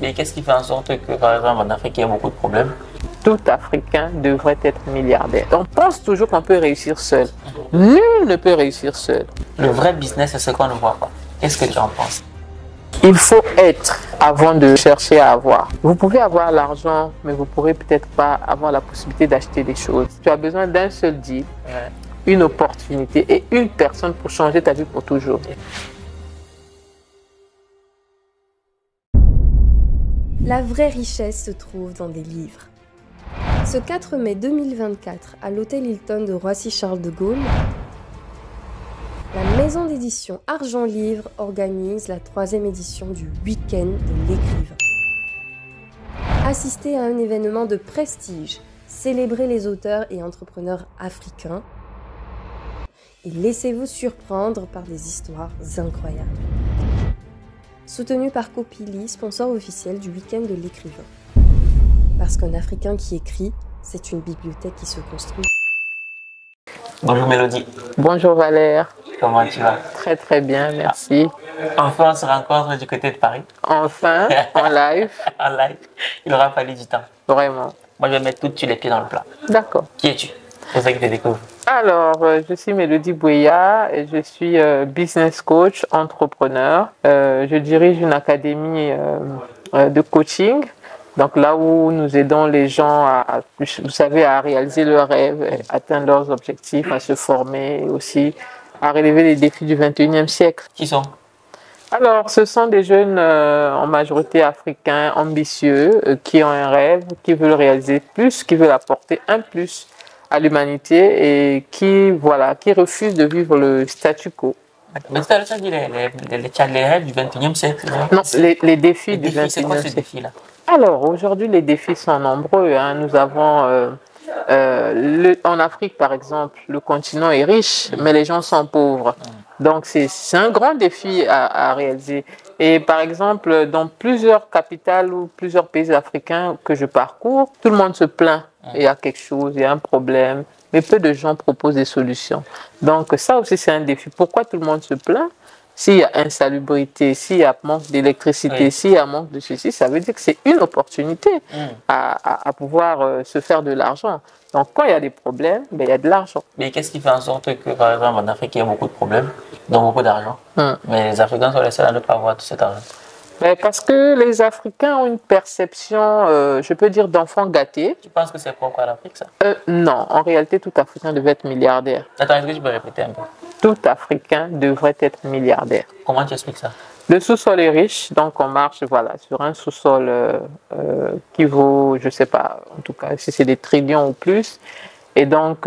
Mais qu'est-ce qui fait en sorte que, par exemple, en Afrique, il y a beaucoup de problèmes? Tout Africain devrait être milliardaire. On pense toujours qu'on peut réussir seul. Nul ne peut réussir seul. Le vrai business, c'est ce qu'on ne voit pas. Qu'est-ce que tu en penses? Il faut être avant de chercher à avoir. Vous pouvez avoir l'argent, mais vous pourrez peut-être pas avoir la possibilité d'acheter des choses. Tu as besoin d'un seul deal, Ouais. une opportunité et une personne pour changer ta vie pour toujours. La vraie richesse se trouve dans des livres. Ce 4 mai 2024, à l'hôtel Hilton de Roissy-Charles de Gaulle, la maison d'édition Argent Livre organise la troisième édition du Week-end de l'écrivain. Assistez à un événement de prestige, célébrez les auteurs et entrepreneurs africains et laissez-vous surprendre par des histoires incroyables. Soutenu par Copili, sponsor officiel du Week-end de l'écrivain. Parce qu'un Africain qui écrit, c'est une bibliothèque qui se construit. Bonjour Mélodie, Bonjour Valère, comment tu vas? Très très bien, merci. Enfin, on se rencontre du côté de Paris, Enfin, en live, en live. Il aura fallu du temps. vraiment. Moi, je vais mettre tout de suite les pieds dans le plat. D'accord. Qui es-tu? C'est ça découvres. Alors, euh, je suis Mélodie Bouya et je suis euh, business coach, entrepreneur. Euh, je dirige une académie de coaching. Donc là où nous aidons les gens à, à, vous savez, à réaliser leurs rêves, à atteindre leurs objectifs, à se former et aussi à relever les défis du 21e siècle. Qui sont? Alors, ce sont des jeunes euh, en majorité africains ambitieux euh, qui ont un rêve, qui veulent réaliser plus, qui veulent apporter un plus à l'humanité et qui, voilà, qui refusent de vivre le statu quo. Mais tu as dit les, les, les, rêves du 21e siècle. Non, les, les défis du défis, c'est quoi 21e ce siècle. Alors, aujourd'hui, les défis sont nombreux. hein. Nous avons, euh, euh, le- en Afrique, par exemple, le continent est riche, mais les gens sont pauvres. Donc, c'est c'est un grand défi à, à réaliser. Et par exemple, dans plusieurs capitales ou plusieurs pays africains que je parcours, tout le monde se plaint. Il y a quelque chose, il y a un problème, mais peu de gens proposent des solutions. Donc, ça aussi, c'est un défi. Pourquoi tout le monde se plaint? S'il y a insalubrité, s'il y a manque d'électricité, Oui. s'il y a manque de ceci, ça veut dire que c'est une opportunité Mm. à, à- à pouvoir euh, se faire de l'argent. Donc quand il y a des problèmes, ben, il y a de l'argent. Mais qu'est-ce qui fait en sorte que, par exemple, en Afrique, il y a beaucoup de problèmes, donc beaucoup d'argent? Hmm. Mais les Africains sont les seuls à ne pas avoir tout cet argent. Ben, parce que les Africains ont une perception, euh, je peux dire, d'enfants gâtés. Tu penses que c'est propre à l'Afrique, ça? Euh, non, en réalité, tout Africain devait être milliardaire. Attends, est-ce que tu peux répéter un peu? Tout Africain devrait être milliardaire. Comment tu expliques ça? Le sous-sol est riche, donc on marche voilà, sur un sous-sol euh, qui vaut, je sais pas, en tout cas, si c'est des trillions ou plus, et donc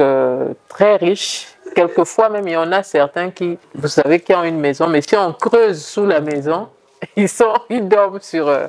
très riche. Quelquefois même, il y en a certains qui, vous savez, qui ont une maison, mais si on creuse sous la maison, ils, sont, ils dorment sur euh,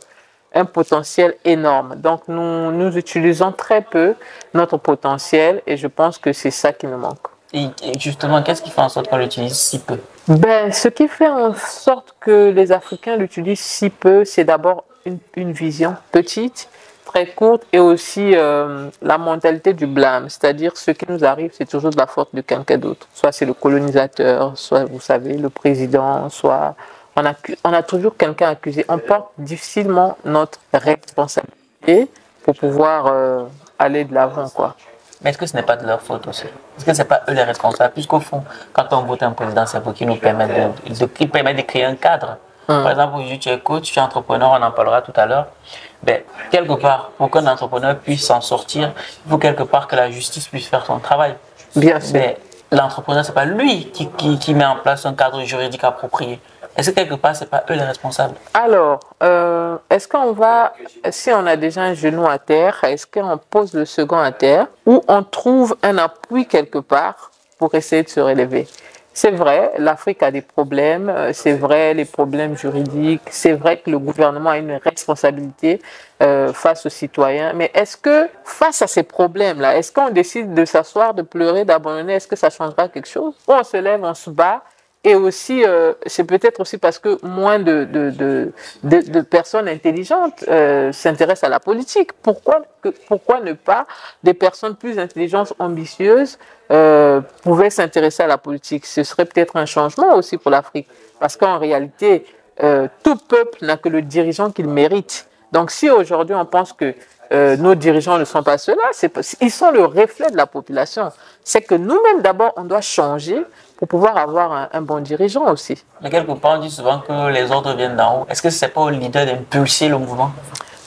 un potentiel énorme. Donc nous, nous utilisons très peu notre potentiel et je pense que c'est ça qui nous manque. et, justement, qu'est-ce qui fait en sorte qu'on l'utilise si peu? Ben, ce qui fait en sorte que les Africains l'utilisent si peu, c'est d'abord une, une vision petite, très courte, et aussi euh, la mentalité du blâme. C'est-à-dire, ce qui nous arrive, c'est toujours de la faute de quelqu'un d'autre. Soit c'est le colonisateur, soit, vous savez, le président, soit on a, on a toujours quelqu'un accusé. On porte difficilement notre responsabilité pour pouvoir euh, aller de l'avant, quoi. Mais est-ce que ce n'est pas de leur faute aussi? Est-ce que ce n'est pas eux les responsables? Puisqu'au fond, quand on vote un président, c'est pour qu'il nous permette de, créer un cadre. Par exemple, aujourd'hui, tu es coach, tu es entrepreneur, on en parlera tout à l'heure. Ben, quelque part, pour qu'un entrepreneur puisse s'en sortir, il faut quelque part que la justice puisse faire son travail. Bien sûr. Mais l'entrepreneur, c'est pas lui qui, qui, qui met en place un cadre juridique approprié. Est-ce que quelque part, c'est pas eux les responsables? Alors, euh, est-ce qu'on va, si on a déjà un genou à terre, est-ce qu'on pose le second à terre ou on trouve un appui quelque part pour essayer de se relever? C'est vrai, l'Afrique a des problèmes, euh, c'est vrai, les problèmes juridiques, c'est vrai que le gouvernement a une responsabilité euh, face aux citoyens, mais est-ce que face à ces problèmes-là, est-ce qu'on décide de s'asseoir, de pleurer, d'abandonner, est-ce que ça changera quelque chose? Ou on se lève, on se bat et aussi, euh, c'est peut-être aussi parce que moins de, de, de, de, personnes intelligentes euh, s'intéressent à la politique. Pourquoi, pourquoi ne pas des personnes plus intelligentes, ambitieuses, euh, pouvaient s'intéresser à la politique? Ce serait peut-être un changement aussi pour l'Afrique. Parce qu'en réalité, euh, tout peuple n'a que le dirigeant qu'il mérite. Donc si aujourd'hui on pense que euh, nos dirigeants ne sont pas ceux-là, ils sont le reflet de la population. C'est que nous-mêmes, d'abord, on doit changer pour pouvoir avoir un, bon dirigeant aussi. Mais quelque part, on dit souvent que les ordres viennent d'en haut. Est-ce que ce n'est pas au leader d'impulser le mouvement?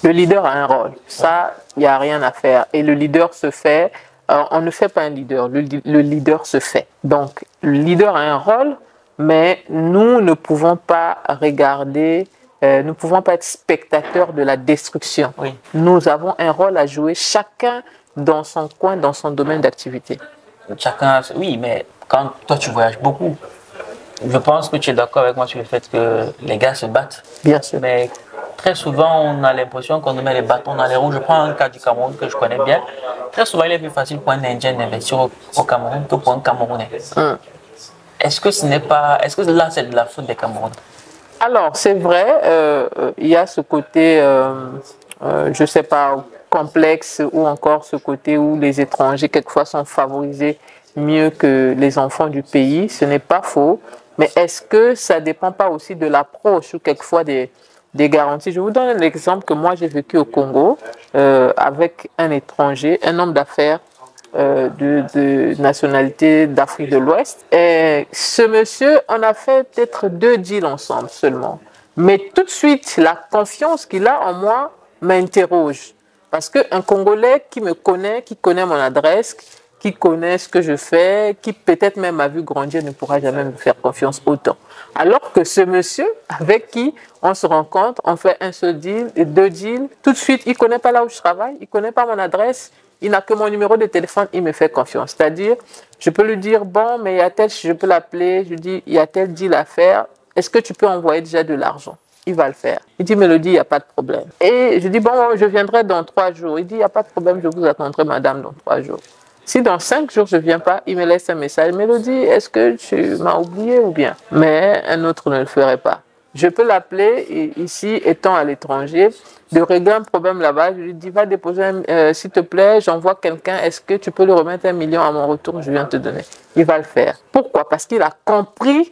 Le leader a un rôle. Ça, il n'y a rien à faire. Et le leader se fait. Euh, on ne fait pas un leader. Le, le leader se fait. Donc, le leader a un rôle, mais nous ne pouvons pas regarder euh, nous ne pouvons pas être spectateurs de la destruction. Nous avons un rôle à jouer, chacun dans son coin, dans son domaine d'activité. Chacun, oui, mais quand toi tu voyages beaucoup, je pense que tu es d'accord avec moi sur le fait que les gars se battent. Bien sûr. Mais très souvent, on a l'impression qu'on nous met les bâtons dans les roues. Je prends un cas du Cameroun que je connais bien. Très souvent, il est plus facile pour un Indien d'investir au, Cameroun que pour un Camerounais. Hum. Est-ce que ce n'est pas, est-ce que là c'est de la faute des Camerounais? Alors, c'est vrai, euh, euh, il y a ce côté, euh, je ne sais pas, complexe ou encore ce côté où les étrangers, quelquefois, sont favorisés mieux que les enfants du pays. Ce n'est pas faux. Mais est-ce que ça ne dépend pas aussi de l'approche ou quelquefois des, des garanties? Je vous donne l'exemple que moi j'ai vécu au Congo avec un étranger, un homme d'affaires euh, de, nationalité d'Afrique de l'Ouest. Et ce monsieur, on a fait peut-être deux deals ensemble seulement. Mais tout de suite, la confiance qu'il a en moi m'interroge. Parce qu'un Congolais qui me connaît, qui connaît mon adresse, qui connaît ce que je fais, qui peut-être même a vu grandir, ne pourra jamais me faire confiance autant. Alors que ce monsieur, avec qui on se rencontre, on fait un seul deal, deux deals, tout de suite, il connaît pas là où je travaille, il connaît pas mon adresse, il n'a que mon numéro de téléphone, il me fait confiance. C'est-à-dire, je peux lui dire, bon, mais il y a tel, je peux l'appeler, je dis, il y a tel deal à faire, est-ce que tu peux envoyer déjà de l'argent? Il va le faire. Il dit, Mélodie, il n'y a pas de problème. Et je dis, bon, je viendrai dans trois jours. Il dit, il n'y a pas de problème, je vous attendrai, madame, dans trois jours. Si dans cinq jours je viens pas, il me laisse un message. Mélodie, est-ce que tu m'as oublié ou bien? Mais un autre ne le ferait pas. Je peux l'appeler ici, étant à l'étranger de régler un problème là-bas. Je lui dis, va déposer, euh, s'il te plaît, j'envoie quelqu'un, est-ce que tu peux lui remettre un million à mon retour, je viens te donner. Il va le faire. Pourquoi? Parce qu'il a compris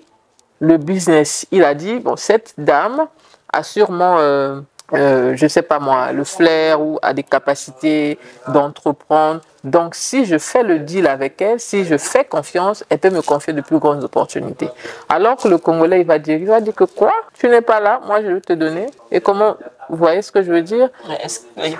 le business. Il a dit, bon, cette dame a sûrement... Euh, euh, je ne sais pas moi, le flair ou a des capacités d'entreprendre. Donc, si je fais le deal avec elle, si je fais confiance, elle peut me confier de plus grandes opportunités. Alors que le Congolais, il va dire, il va dire que quoi? Tu n'es pas là, moi je vais te donner. Et comment vous voyez ce que je veux dire?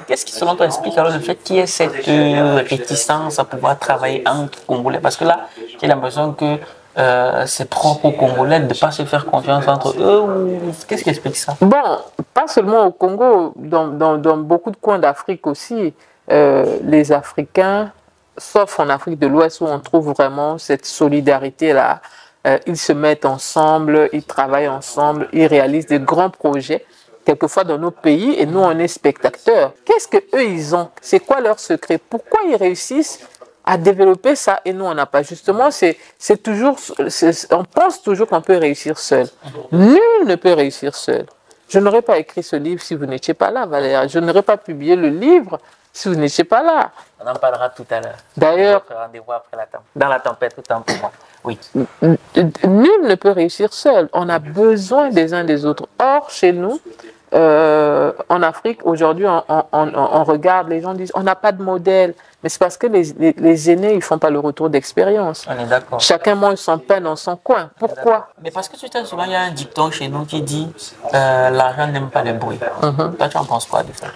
Qu'est-ce qui, selon toi, explique alors le fait qu'il y ait cette euh, réticence à pouvoir travailler entre Congolais? Parce que là, j'ai l'impression que euh, c'est propre aux Congolais de ne pas se faire confiance entre eux Qu'est-ce qui explique ça? Bon, pas seulement au Congo, dans, dans, beaucoup de coins d'Afrique aussi, euh, les Africains, sauf en Afrique de l'Ouest où on trouve vraiment cette solidarité-là, euh, ils se mettent ensemble, ils travaillent ensemble, ils réalisent des grands projets quelquefois dans nos pays et nous on est spectateurs. Qu'est-ce que eux ils ont? C'est quoi leur secret? Pourquoi ils réussissent à développer ça? Et nous on n'a pas. Justement c'est toujours on pense toujours qu'on peut réussir seul. Nul ne peut réussir seul. Je n'aurais pas écrit ce livre si vous n'étiez pas là Valérie. Je n'aurais pas publié le livre si vous n'étiez pas là on en parlera tout à l'heure d'ailleurs rendez-vous après la dans la tempête tout pour moi oui nul ne peut réussir seul on a besoin des uns des autres or chez nous euh, en Afrique, aujourd'hui, on, regarde, les gens disent, on n'a pas de modèle. Mais c'est parce que les, aînés, ils font pas le retour d'expérience. On est d'accord. Chacun mange son pain dans son coin. Pourquoi? Mais parce que tu sais, souvent, il y a un dicton chez nous qui dit euh, l'argent n'aime pas le bruit. Mhm. Toi, tu en penses quoi de ça?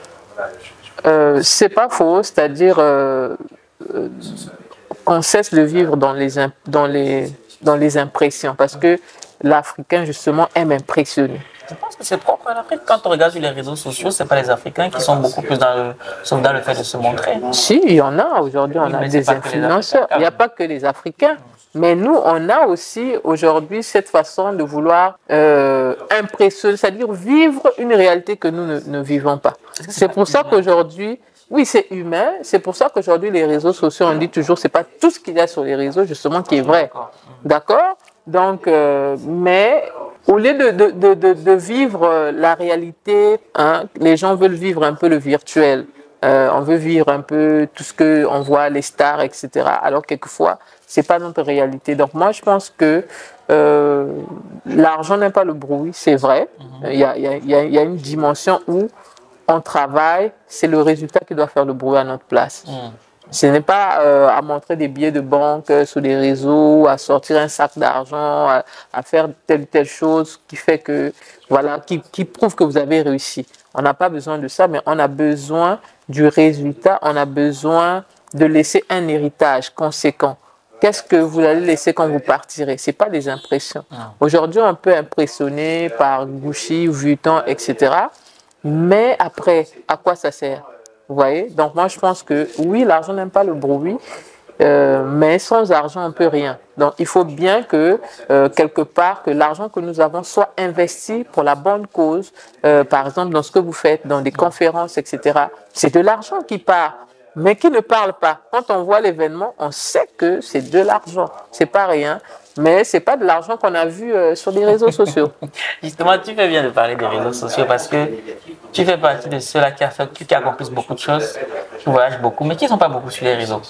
Euh, C'est pas faux. C'est-à-dire, euh, on cesse de vivre dans les, dans les, dans les impressions. Parce que l'Africain, justement, aime impressionner. Je pense que c'est propre à l'Afrique. Quand on regarde sur les réseaux sociaux, ce pas les Africains qui sont beaucoup plus dans le, dans le fait de se montrer. Si, il y en a. Aujourd'hui, on a des influenceurs. Il n'y a pas que les Africains. Mais nous, on a aussi aujourd'hui cette façon de vouloir euh, impressionner, c'est-à-dire vivre une réalité que nous ne, vivons pas. C'est pour ça qu'aujourd'hui, oui, c'est humain. C'est pour ça qu'aujourd'hui, les réseaux sociaux, on dit toujours, c'est pas tout ce qu'il y a sur les réseaux, justement, qui est vrai. D'accord? Donc, euh, mais au lieu de, vivre euh, la réalité, hein, les gens veulent vivre un peu le virtuel. Euh, on veut vivre un peu tout ce que on voit, les stars, etc. Alors quelquefois, c'est pas notre réalité. Donc moi, je pense que euh, l'argent n'est pas le bruit, c'est vrai. Mhm. Il y, a, y a, y, a, une dimension où on travaille, c'est le résultat qui doit faire le bruit à notre place. Hmm. Ce n'est pas euh, à montrer des billets de banque euh, sur les réseaux, à sortir un sac d'argent, à, à faire telle ou telle chose qui fait que, voilà, qui, qui prouve que vous avez réussi. On n'a pas besoin de ça, mais on a besoin du résultat, on a besoin de laisser un héritage conséquent. Qu'est-ce que vous allez laisser quand vous partirez? C'est pas des impressions. Aujourd'hui, on peut impressionner par Gucci, Vuitton, etc. Mais après, à quoi ça sert? Vous voyez? Donc moi, je pense que oui, l'argent n'aime pas le bruit, euh, mais sans argent, on peut rien. Donc il faut bien que euh, quelque part que l'argent que nous avons soit investi pour la bonne cause. Euh, par exemple, dans ce que vous faites, dans des conférences, etc. C'est de l'argent qui part mais qui ne parle pas. Quand on voit l'événement, on sait que c'est de l'argent. C'est pas rien, mais c'est pas de l'argent qu'on a vu euh, sur les réseaux sociaux. Justement, tu fais bien de parler des réseaux sociaux parce que tu fais partie de ceux-là qui, accomplissent beaucoup de choses, qui voyagent beaucoup, mais qui ne sont pas beaucoup sur les réseaux.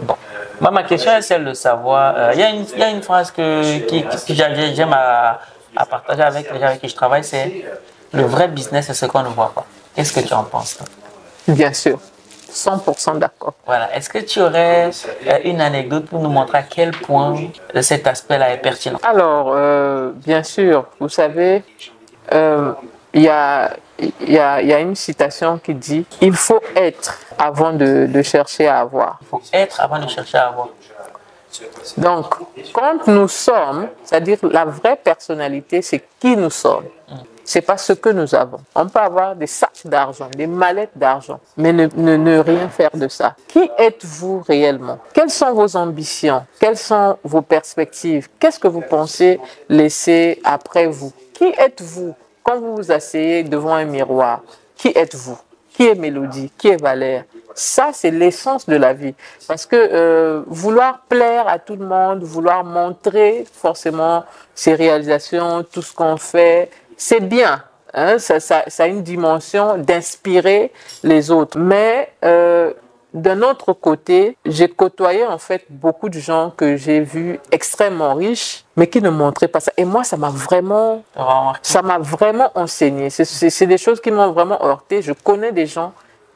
Bon. Moi, ma question est celle de savoir. euh, Il y, a une- il y a une phrase que, qui, que j'ai- j'aime à, à partager avec les gens avec qui je travaille c'est le vrai business, c'est ce qu'on ne voit pas. Qu'est-ce que tu en penses Bien sûr, 100% d'accord. Voilà. Est-ce que tu aurais euh, une anecdote pour nous montrer à quel point euh, cet aspect-là est pertinent? Alors, euh, bien sûr, vous savez, euh, il y, a, y, a, y a une citation qui dit Il faut être avant de, de chercher à avoir. Il faut être avant de chercher à avoir. Donc, quand nous sommes, c'est-à-dire la vraie personnalité, c'est qui nous sommes. C'est pas ce que nous avons. On peut avoir des sacs d'argent, des mallettes d'argent, mais ne, ne, ne rien faire de ça. Qui êtes-vous réellement? Quelles sont vos ambitions? Quelles sont vos perspectives? Qu'est-ce que vous pensez laisser après vous? Qui êtes-vous? Quand vous vous asseyez devant un miroir Qui êtes-vous? Qui est Mélodie? Qui est Valère? Ça, c'est l'essence de la vie. Parce que euh, vouloir plaire à tout le monde, vouloir montrer forcément ses réalisations, tout ce qu'on fait, c'est bien. Hein, ça, ça, ça a une dimension d'inspirer les autres. Mais euh, d'un autre côté, j'ai côtoyé en fait beaucoup de gens que j'ai vus extrêmement riches, mais qui ne montraient pas ça. Et moi, ça m'a vraiment, ça m'a vraiment enseigné. C'est des choses qui m'ont vraiment heurté. Je connais des gens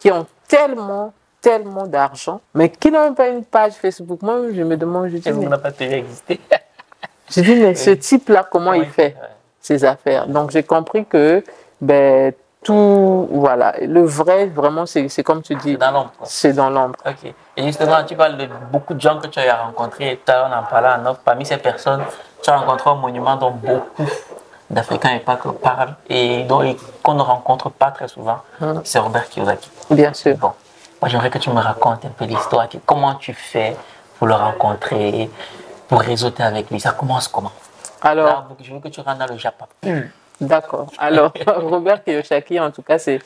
qui ont tellement, tellement d'argent, mais qui n'ont même pas une page Facebook. Moi, je me demande, je dis, mais, n'a pas pu exister? je dis, mais ce type-là, comment il fait ses affaires? Donc, j'ai compris que ben, tout, voilà, le vrai, vraiment, c'est comme tu dis, C'est dans l'ombre. c'est dans l'ombre. Ok. Et justement, tu parles de beaucoup de gens que tu as rencontrés. On en parlait en off. Parmi ces personnes, tu as rencontré un monument dont beaucoup d'Africains et pas que parlent et qu'on ne rencontre pas très souvent. C'est Robert Kiyosaki. Bien sûr. Bon, moi j'aimerais que tu me racontes un peu l'histoire. Comment tu fais pour le rencontrer, pour réseauter avec lui Ça commence comment? Alors, Là, je veux que tu rentres dans le Japon. D'accord. Alors, Robert Kiyosaki, en tout cas, c'est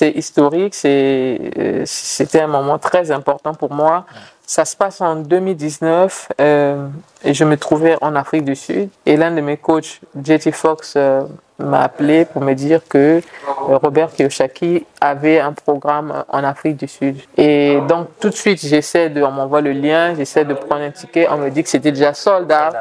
historique. c'est euh, C'était un moment très important pour moi. Ça se passe en 2019 euh, et je me trouvais en Afrique du Sud. Et l'un de mes coachs, JT Fox, euh, m'a appelé pour me dire que euh, Robert Kiyosaki avait un programme en Afrique du Sud. et donc, tout de suite, j'essaie de, on m'envoie le lien, j'essaie de prendre un ticket. On me dit que c'était déjà sold out.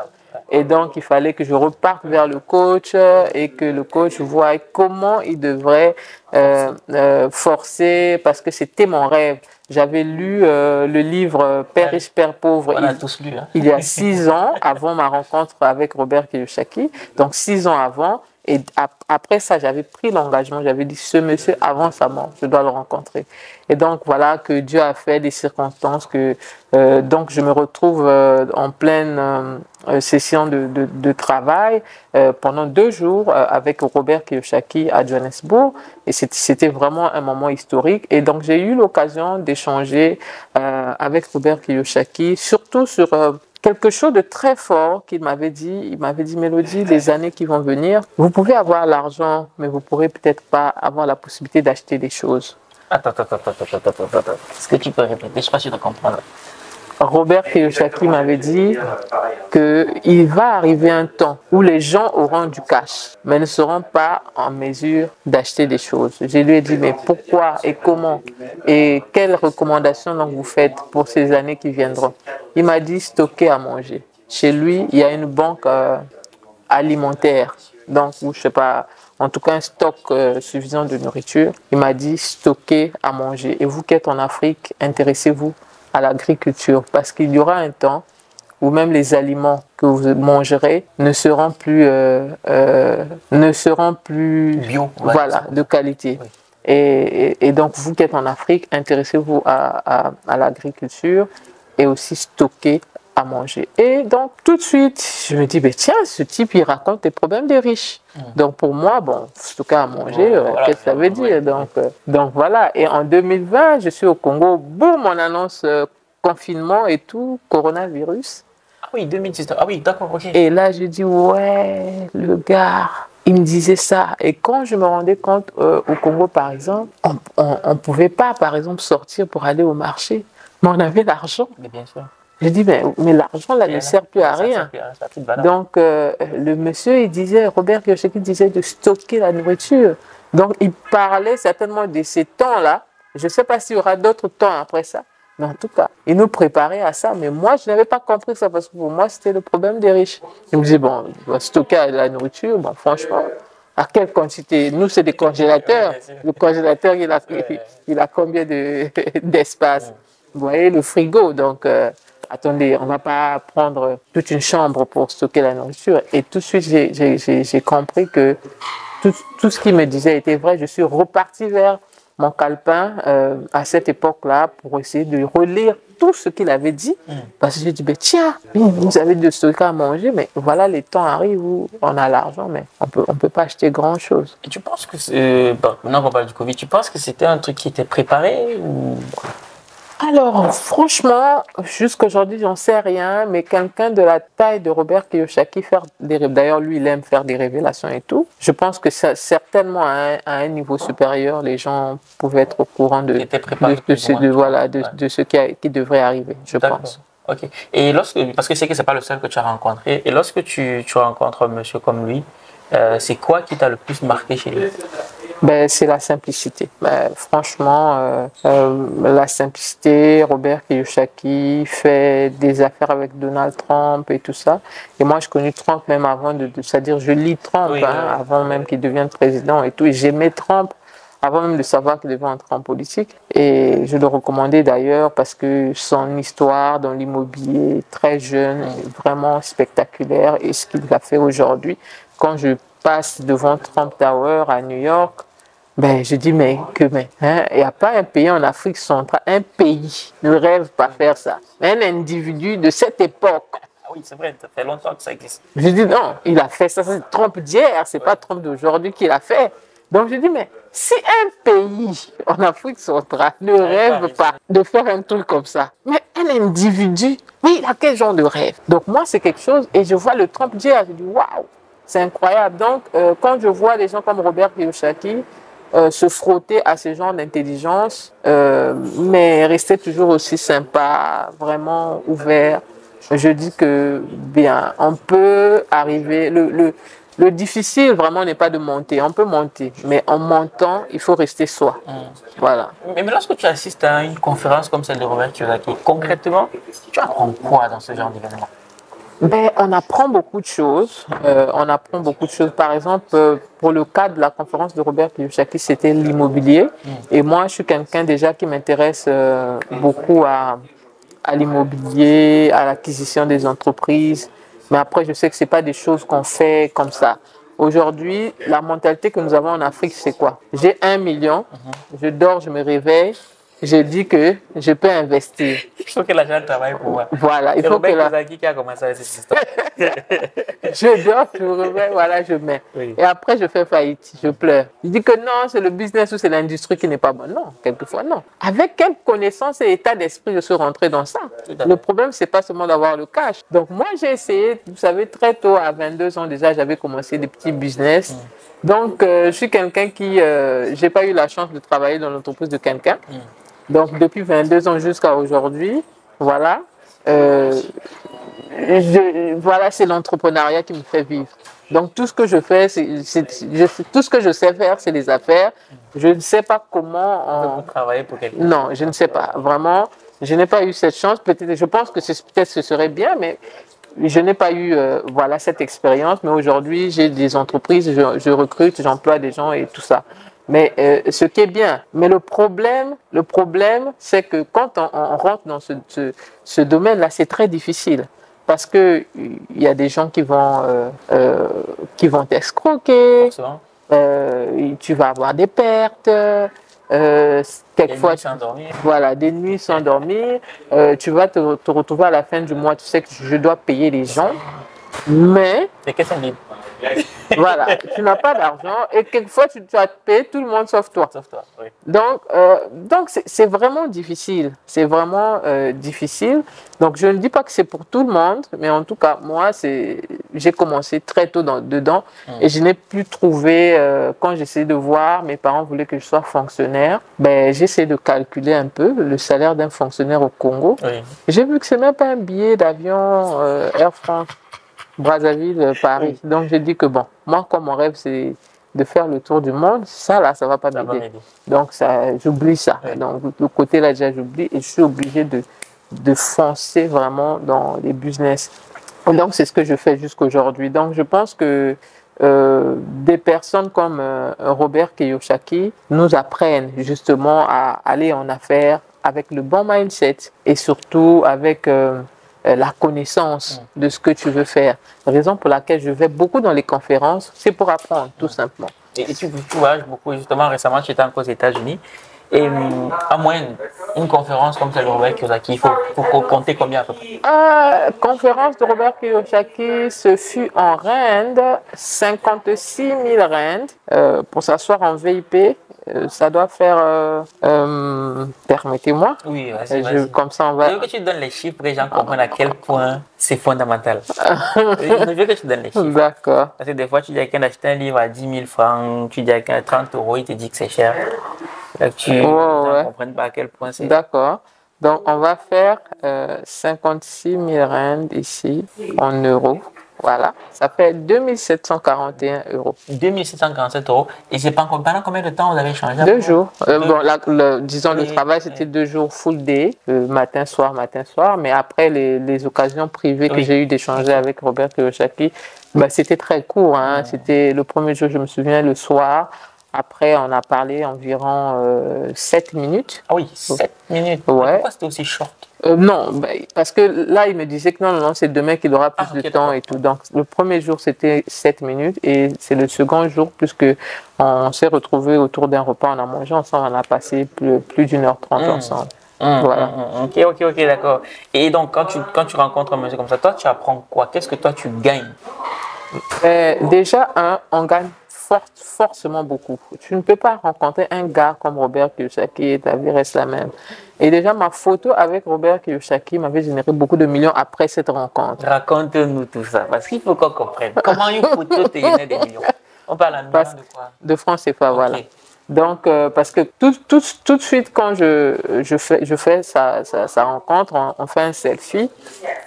Et donc, il fallait que je reparte vers le coach euh, et que le coach voie comment il devrait euh, euh, forcer, parce que c'était mon rêve. J'avais lu euh, le livre Père riche, Père pauvre. On a Il- tous lu. Hein? il y a six ans, avant ma rencontre avec Robert Kiyosaki. Donc, six ans avant. Et ap- après ça, j'avais pris l'engagement. J'avais dit, ce monsieur, avant sa mort, je dois le rencontrer. Et donc, voilà que Dieu a fait des circonstances que, euh, donc, je me retrouve euh, en pleine euh, session de, de, de travail pendant deux jours avec Robert Kiyosaki à Johannesburg. Et c'était- vraiment un moment historique. Et donc, j'ai eu l'occasion d'échanger avec Robert Kiyosaki, surtout sur quelque chose de très fort qu'il m'avait dit. Il m'avait dit, Mélodie, les années qui vont venir, vous pouvez avoir l'argent, mais vous pourrez peut-être pas avoir la possibilité d'acheter des choses. Attends, attends, attends, attends, attends, attends, attends. Est-ce que tu peux répéter? Je ne sais pas si je comprends. Robert Kiyosaki m'avait dit qu'il va arriver un temps où les gens auront du cash, mais ne seront pas en mesure d'acheter des choses. Je lui ai dit, mais pourquoi et comment? Et quelles recommandations donc vous faites pour ces années qui viendront? Il m'a dit, stocker à manger. Chez lui, il y a une banque euh, alimentaire, donc où, je sais pas, en tout cas un stock euh, suffisant de nourriture. Il m'a dit stocker à manger. Et vous qui êtes en Afrique, intéressez-vous à l'agriculture parce qu'il y aura un temps où même les aliments que vous mangerez ne seront plus, euh, euh, ne seront plus Bio, voilà, de qualité. Oui. Et, et- et donc, vous qui êtes en Afrique, intéressez-vous à, à- à l'agriculture et aussi stocker à manger. Et donc, tout de suite, je me dis, ben, tiens, ce type, il raconte les problèmes des riches. Donc, pour moi, bon, stocker à manger, euh, voilà, qu'est-ce que ça veut dire? donc, euh, donc, voilà. Et en 2020, je suis au Congo, boum, on annonce euh, confinement et tout, coronavirus. Ah oui, 2019. Ah oui, d'accord, ok. Et là, je dis, ouais, le gars, il me disait ça. Et quand je me rendais compte euh, au Congo, par exemple, on ne pouvait pas, par exemple, sortir pour aller au marché. Mais on avait l'argent. Mais bien sûr. Je dis, mais, mais l'argent, là, ne sert plus à rien. Donc, euh, le monsieur, il disait, Robert Kiyosaki disait de stocker la nourriture. Donc, il parlait certainement de ces temps-là. Je ne sais pas s'il y aura d'autres temps après ça. Mais en tout cas, il nous préparait à ça. Mais moi, je n'avais pas compris ça parce que pour moi, c'était le problème des riches. Il me disait, bon, stocker la nourriture. Bon, franchement, à quelle quantité? Nous, c'est des congélateurs. Le congélateur, il a, il a combien de- d'espace Vous voyez, le frigo. Donc, euh, attendez, on ne va pas prendre toute une chambre pour stocker la nourriture. Et tout de suite, j'ai- compris que tout, tout ce qu'il me disait était vrai. Je suis reparti vers mon calepin euh, à cette époque-là pour essayer de relire tout ce qu'il avait dit. Parce que j'ai dit, ben, tiens, vous avez de stocker à manger, mais voilà, les temps arrivent où on a l'argent, mais on peut, on peut pas acheter grand-chose. Et tu penses que, maintenant qu'on parle du Covid, tu penses que c'était un truc qui était préparé ou... Alors, franchement, jusqu'aujourd'hui, j'en sais rien, mais quelqu'un de la taille de Robert Kiyosaki, faire des, ré- d'ailleurs, lui, il aime faire des révélations et tout. Je pense que ça, certainement, à un, à un niveau supérieur, les gens pouvaient être au courant de, de, ce, de- voilà, de, Ouais. de ce qui, a- qui devrait arriver, je pense. Ok. Et lorsque, parce que c'est que c'est pas le seul que tu as rencontré, et lorsque tu, tu rencontres un monsieur comme lui, euh, c'est quoi qui t'a le plus marqué chez lui? Ben, c'est la simplicité. Ben, franchement, euh, euh, la simplicité, Robert Kiyosaki fait des affaires avec Donald Trump et tout ça. Et moi, je connais Trump même avant, de, de- c'est-à-dire je lis Trump Oui, hein, oui, avant même qu'il devienne président et tout. Et j'aimais Trump avant même de savoir qu'il devait entrer en politique. Et je le recommandais d'ailleurs parce que son histoire dans l'immobilier, très jeune, est vraiment spectaculaire. Et ce qu'il a fait aujourd'hui, quand je passe devant Trump Tower à New York, ben, je dis, mais que, mais, hein, il n'y a pas un pays en Afrique centrale, un pays ne rêve pas faire ça. Un individu de cette époque, Ah oui, c'est vrai, ça fait longtemps que ça existe. je dis non, il a fait ça, c'est Trump d'hier, c'est pas Trump d'aujourd'hui qu'il a fait. Donc je dis, mais si un pays en Afrique centrale ne rêve pas de faire un truc comme ça, mais un individu, mais il a quel genre de rêve? Donc moi, c'est quelque chose, et je vois le Trump d'hier, je dis, waouh, c'est incroyable. Donc euh, quand je vois des gens comme Robert Kiyosaki, euh, se frotter à ce genre d'intelligence, euh, mais rester toujours aussi sympa, vraiment ouvert. Je dis que bien, on peut arriver. Le, le, le difficile vraiment n'est pas de monter. On peut monter, mais en montant, il faut rester soi. Voilà. Mais, mais lorsque tu assistes à une conférence comme celle de Robert Kiyosaki, concrètement, tu apprends quoi dans ce genre d'événement? Ben, on apprend beaucoup de choses. Euh, on apprend beaucoup de choses. Par exemple, euh, pour le cas de la conférence de Robert Kiyosaki, c'était l'immobilier. Et moi, je suis quelqu'un déjà qui m'intéresse euh, beaucoup à, l'immobilier, à l'acquisition des entreprises. Mais après, je sais que c'est pas des choses qu'on fait comme ça. Aujourd'hui, la mentalité que nous avons en Afrique, c'est quoi? J'ai un million, je dors, je me réveille, je dis que je peux investir. Il faut que l'argent travaille pour moi. Voilà, il faut que la, qui a commencé avec cette histoire. je dors, je me réveille, voilà, je mets. Oui. Et après, je fais faillite, je pleure. Je dis que non, c'est le business ou c'est l'industrie qui n'est pas bonne. Non, quelquefois, non. Avec quelle connaissance et état d'esprit je suis rentré dans ça? Le problème, c'est pas seulement d'avoir le cash. Donc, moi, j'ai essayé, vous savez, très tôt, à 22 ans déjà, j'avais commencé des petits business. Donc, euh, je suis quelqu'un qui, euh, j'ai pas eu la chance de travailler dans l'entreprise de quelqu'un. Donc, depuis 22 ans jusqu'à aujourd'hui, voilà. Euh, je- voilà, c'est l'entrepreneuriat qui me fait vivre. Donc tout ce que je fais, c'est, tout ce que je sais faire, c'est les affaires. Je ne sais pas comment. on- Vous travaillez pour quelqu'un. Non, je ne sais pas. Vraiment, je n'ai pas eu cette chance. Peut-être, je pense que c'est, peut-être ce serait bien, mais je n'ai pas eu euh, voilà cette expérience, mais aujourd'hui j'ai des entreprises, je, je recrute, j'emploie des gens et tout ça. Mais euh, ce qui est bien. Mais le problème, le problème, c'est que quand on, on rentre dans ce, ce, ce domaine-là, c'est très difficile parce que il y a des gens qui vont euh, euh, qui vont t'escroquer. Euh, tu vas avoir des pertes. Euh, quelquefois, nuits sans dormir. voilà, des nuits sans dormir. Tu vas te, te retrouver à la fin du mois, tu sais que je dois payer les gens, mais sont vides. voilà, tu n'as pas d'argent et quelquefois tu, tu vas payer tout le monde sauf toi. Sauf toi. Oui. Donc, euh, donc c'est vraiment difficile. C'est vraiment euh, difficile. Donc, je ne dis pas que c'est pour tout le monde, mais en tout cas, moi, j'ai commencé très tôt dans, dedans et je n'ai plus trouvé, euh, quand j'essayais de voir, mes parents voulaient que je sois fonctionnaire, ben, j'essayais de calculer un peu le salaire d'un fonctionnaire au Congo. Oui. J'ai vu que c'est même pas un billet d'avion Air France, Brazzaville, euh, Paris. Donc, j'ai dit que bon, moi, comme mon rêve, c'est de faire le tour du monde, ça là, ça va pas m'aider. Donc, ça, j'oublie ça. Donc, le côté là, déjà, j'oublie et je suis obligé de, de foncer vraiment dans les business. Donc, c'est ce que je fais jusqu'aujourd'hui. Donc, je pense que euh, des personnes comme euh, Robert Kiyosaki nous apprennent justement à aller en affaires avec le bon mindset et surtout avec euh, la connaissance de ce que tu veux faire. La raison pour laquelle je vais beaucoup dans les conférences, c'est pour apprendre, tout simplement. Et, tu, voyages beaucoup. Justement, récemment, tu étais encore aux États-Unis. Et hum, à moyenne, une conférence comme celle de Robert Kiyosaki, il faut, faut co- compter combien à peu près? Euh, conférence de Robert Kiyosaki, ce fut en Rende, 56 000 Rendes euh, pour s'asseoir en VIP. Euh, ça doit faire, euh, euh, permettez-moi, Oui, vas-y, je- comme ça on Je va. veux que tu donnes les chiffres les gens comprennent à quel point c'est fondamental. je veux que tu donnes les chiffres. D'accord. Parce que des fois, tu dis à quelqu'un d'acheter un livre à 10 000 francs, tu dis à quelqu'un à 30 euros, il te dit que c'est cher. Là, tu les gens ouais. ne comprennent pas à quel point c'est. D'accord. Donc, on va faire euh, 56 000 Rendes ici en euros. Voilà. Ça fait 2741 euros. 2747 euros. Et c'est pas encore. Pendant combien de temps vous avez changé Deux jours. Euh, Deux. bon, la- le- disons, le travail, c'était deux jours full day, euh, matin, soir, matin, soir. Mais après, les, les occasions privées que j'ai eu d'échanger avec Robert Kiyosaki, bah, c'était très court. Hein. C'était le premier jour, je me souviens, le soir. Après, on a parlé environ euh, 7 minutes. Ah oui, 7 minutes. Ouais. Pourquoi c'était aussi short? Euh, non, bah, parce que là, il me disait que non, non, non, c'est demain qu'il aura plus Ah, de temps et tout. Donc, le premier jour, c'était 7 minutes et c'est le second jour, puisque on s'est retrouvés autour d'un repas, on a mangé ensemble, on a passé plus, plus d'une heure trente Mm. ensemble. Hum, Voilà. hum, hum. Ok, ok, ok, d'accord. Et donc, quand tu, quand tu rencontres un monsieur comme ça, toi, tu apprends quoi? Qu'est-ce que toi, tu gagnes? Euh, déjà, un, on gagne forcément beaucoup. Tu ne peux pas rencontrer un gars comme Robert Kiyosaki et ta vie reste la même. Et déjà, ma photo avec Robert Kiyosaki m'avait généré beaucoup de millions après cette rencontre. Raconte-nous tout ça, parce qu'il faut qu'on comprenne. Comment une photo te génère des millions? On parle en millions de quoi De France CFA, voilà. Donc, euh, parce que tout, tout, tout de suite, quand je, je fais, je fais sa, sa, sa rencontre, on, on fait un selfie.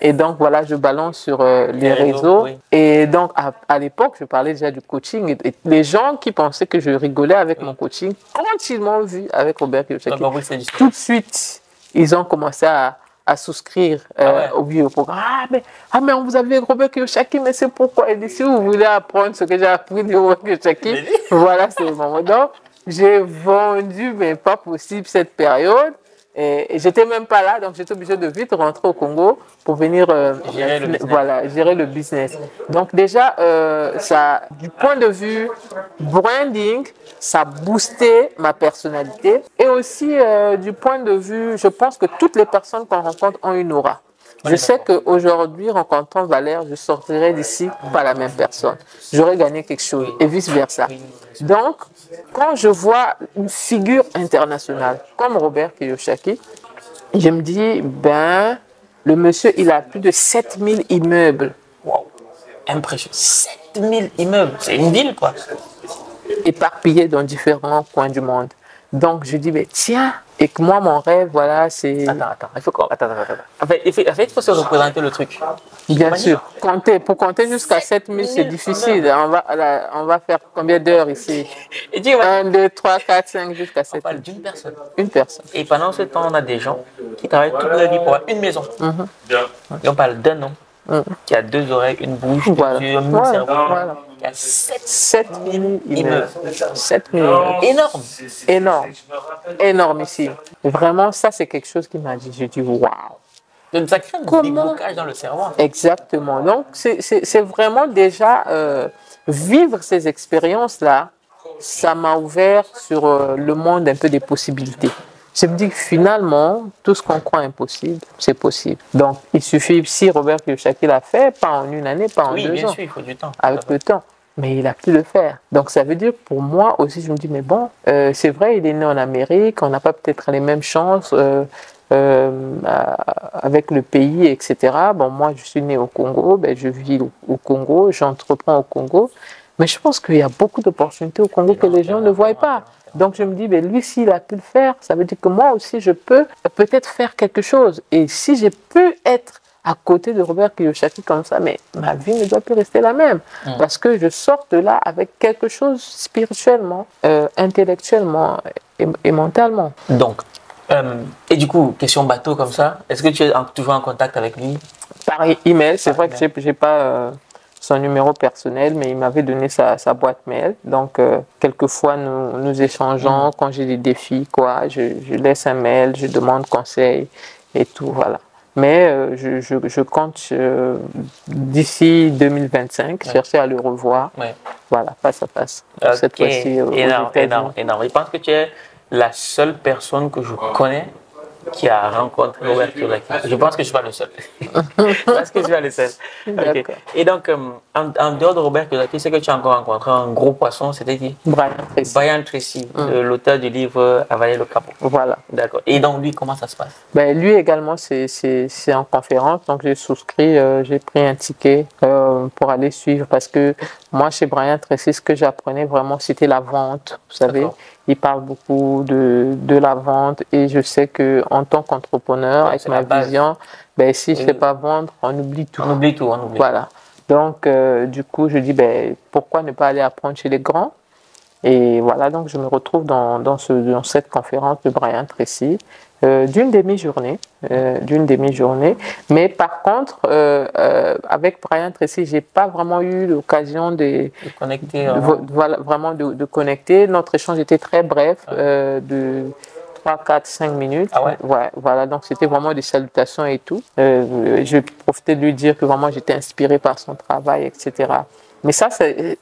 Et donc, voilà, je balance sur euh, les Les réseaux, réseaux. oui. Et donc, à, à l'époque, je parlais déjà du coaching. Et, et les gens qui pensaient que je rigolais avec mon coaching, quand ils m'ont vu avec Robert Kiyosaki, c'est du tout de suite, ils ont commencé à, à souscrire euh, Ah ouais. au vieux programme. Ah mais, ah, mais on vous avait Robert Kiyosaki, mais c'est pourquoi? Et si vous voulez apprendre ce que j'ai appris de Robert Kiyosaki, voilà, c'est le moment. Donc, j'ai vendu, mais pas possible, cette période. Et, et j'étais même pas là, donc j'étais obligé de vite rentrer au Congo pour venir euh, Gérer le business. voilà, gérer le business. Donc déjà, euh, ça, du point de vue branding, ça a boosté ma personnalité. Et aussi euh, du point de vue, je pense que toutes les personnes qu'on rencontre ont une aura. Je sais qu'aujourd'hui, rencontrant Valère, je sortirai d'ici pas la même personne. J'aurais gagné quelque chose et vice-versa. Donc, quand je vois une figure internationale comme Robert Kiyosaki, je me dis, ben, le monsieur, il a plus de 7000 immeubles Wow. Impressionnant. 7000 immeubles. C'est une ville, quoi. éparpillés dans différents coins du monde. Donc, je dis, ben, tiens, et que moi, mon rêve, voilà, c'est... Attends, attends. Il faut qu'on. Attends, attends, attends. En fait, il faut, en fait, il faut se représenter le truc. Bien sûr. Compter, pour compter jusqu'à 7000, c'est 7000 difficile. On va, là, on va faire combien d'heures ici? Et tu vois, 1, 2, 3, 4, 5, jusqu'à on 7 parle d'une personne. Une personne. Et pendant ce temps, on a des gens qui travaillent toute leur vie pour avoir une maison. Mhm. Et on parle d'un homme Mm. qui a deux oreilles, une bouche, Voilà. deux yeux, un Voilà, cerveau, voilà. Qui a sept 7000 immeubles. immeubles. 7000 immeubles. Énorme. Énorme. Énormissime. Vraiment, ça, c'est quelque chose qui m'a dit. J'ai dit, waouh. Donc ça crée un Comment déblocage dans le cerveau. Exactement. Donc, c'est vraiment déjà euh, vivre ces expériences-là, ça m'a ouvert sur euh, le monde un peu des possibilités. Je me dis que finalement, tout ce qu'on croit impossible, c'est possible. Donc, il suffit, si Robert Kiyosaki l'a fait, pas en une année, pas en Oui, deux bien ans, sûr, il faut du temps. avec le temps. Mais il a pu le faire. Donc ça veut dire pour moi aussi, je me dis, mais bon, euh, c'est vrai, il est né en Amérique, on n'a pas peut-être les mêmes chances euh, euh, avec le pays, etc. Bon, moi, je suis né au Congo, ben, je vis au Congo, j'entreprends au Congo. Mais je pense qu'il y a beaucoup d'opportunités au Congo que les gens ne voient pas. Donc je me dis, ben, lui, s'il a pu le faire, ça veut dire que moi aussi, je peux peut-être faire quelque chose. Et si j'ai pu être à côté de Robert Kiyosaki comme ça, mais ma vie ne doit plus rester la même. Parce que je sors de là avec quelque chose spirituellement, euh, intellectuellement et, et mentalement. Donc, euh, et du coup, question bateau comme ça, est-ce que tu es en- toujours en contact avec lui? Par e- email, c'est vrai que j'ai j'ai pas euh, son numéro personnel, mais il m'avait donné sa, sa boîte mail. Donc, euh, quelquefois, nous, nous échangeons. Quand j'ai des défis, quoi, je, je laisse un mail, je demande conseil et tout, voilà. Mais euh, je, je, je compte euh, d'ici 2025 chercher à le revoir. Ouais. Voilà, face à face. Cette fois-ci, aux énorme, énorme, énorme. Je pense que tu es la seule personne que je connais qui a rencontré Robert Kiyosaki. Je pense que je suis pas le seul. je pense que je suis pas le seul. Et donc, euh, en, en dehors de Robert Kiyosaki, c'est que tu as encore rencontré un gros poisson, c'était qui? Brian Tracy. Brian Tracy, Mm. euh, l'auteur du livre Avaler le capot. Voilà. D'accord. Et donc, lui, comment ça se passe? Ben, lui également, c'est- en conférence. Donc, j'ai souscrit, euh, j'ai pris un ticket euh, pour aller suivre parce que moi, chez Brian Tracy, ce que j'apprenais vraiment, c'était la vente. Vous savez, il parle beaucoup de, de la vente et je sais que en tant qu'entrepreneur, Ouais, avec ma vision, ben, si je ne sais pas vendre, on oublie tout. On oublie tout, on oublie. Voilà. Donc, euh, du coup, je dis, ben, pourquoi ne pas aller apprendre chez les grands? Et voilà, donc je me retrouve dans, dans, ce, dans cette conférence de Brian Tracy, euh, d'une demi-journée, euh, d'une demi-journée. Mais par contre, euh, avec Brian Tracy, j'ai pas vraiment eu l'occasion de, De connecter. voilà, vraiment de, de connecter. Notre échange était très bref, de 3, 4, 5 minutes. Ah ouais? voilà, donc c'était vraiment des salutations et tout. Je profitais de lui dire que vraiment j'étais inspiré par son travail, etc. Mais ça,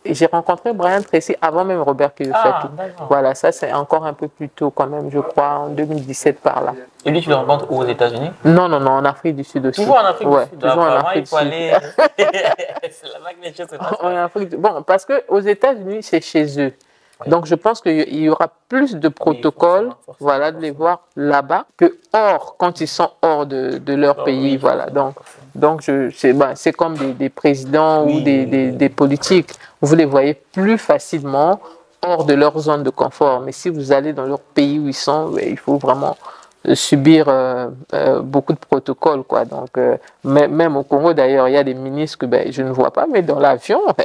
j'ai rencontré Brian Tracy avant même Robert Kiyosaki. Ah, voilà, ça c'est encore un peu plus tôt quand même, je crois, en 2017 par là. Et lui, tu le rencontres où aux États-Unis? Non, non, non, en Afrique du Sud aussi. Toujours en Afrique Ouais, du Sud. toujours en Afrique il faut du Sud. c'est que choses du- Bon, parce qu'aux États-Unis, c'est chez eux. Donc, je pense qu'il y aura plus de protocoles, forcément, forcément, voilà, de les voir là-bas que hors, quand ils sont hors de, de leur pays, oui, voilà. Donc, donc je, c'est, c'est comme des, des présidents Oui, ou des, oui, des, des politiques. Vous les voyez plus facilement hors de leur zone de confort. Mais si vous allez dans leur pays où ils sont, il faut vraiment subir euh, euh, beaucoup de protocoles quoi. Donc euh, même, au Congo d'ailleurs il y a des ministres que ben, je ne vois pas mais dans l'avion ben,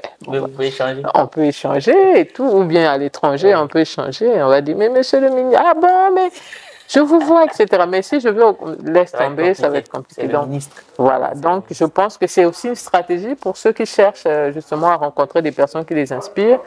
on peut échanger et tout, ou bien à l'étranger, on peut échanger. On va dire, mais monsieur le ministre, ah bon, mais je vous vois, etc. Mais si je veux, laisse Ça va être tomber, ça va être compliqué. Donc, voilà. Donc, je pense que c'est aussi une stratégie pour ceux qui cherchent euh, justement à rencontrer des personnes qui les inspirent,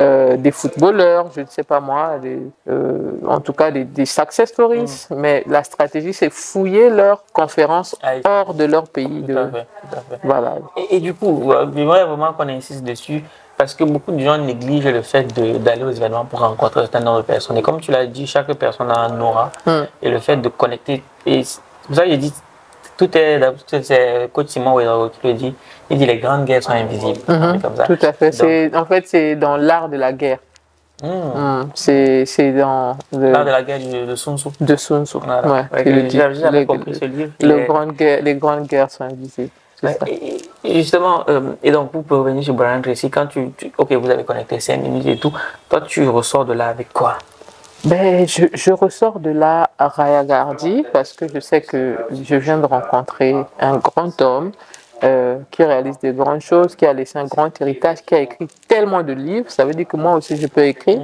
euh, des footballeurs, je ne sais pas moi, des, euh, en tout cas des, des success stories. Mais la stratégie, c'est fouiller leurs conférences Ah, hors de leur pays. Tout De, à fait, tout à fait. voilà. Et, et du coup, j'aimerais vraiment qu'on insiste dessus parce que beaucoup de gens négligent le fait d'aller aux événements pour rencontrer un certain nombre de personnes. Et comme tu l'as dit, chaque personne a un aura Hmm. et le fait de connecter. Et c'est pour ça que j'ai dit, tout est, c'est coach Simon qui le dit, il dit les grandes guerres sont invisibles. Mhm. Comme ça. Tout à fait. Donc- en fait, c'est dans l'art de la guerre. Hmm. Hmm, C'est, dans le, L'art de la guerre de, de Sun Tzu. de Sun Tzu. Voilà. Ouais, Ouais, le jamais Les- compris ce livre. les, grandes guerres, les grandes guerres sont invisibles. Et, et justement, euh, et donc vous pouvez revenir sur Brian Tracy, quand tu, tu- ok, vous avez connecté 5 minutes et tout, toi tu ressors de là avec quoi? Ben, je, je ressors de là à Raya Gardi parce que je sais que je viens de rencontrer un grand homme euh, qui réalise de grandes choses, qui a laissé un grand héritage, qui a écrit tellement de livres. Ça veut dire que moi aussi je peux écrire.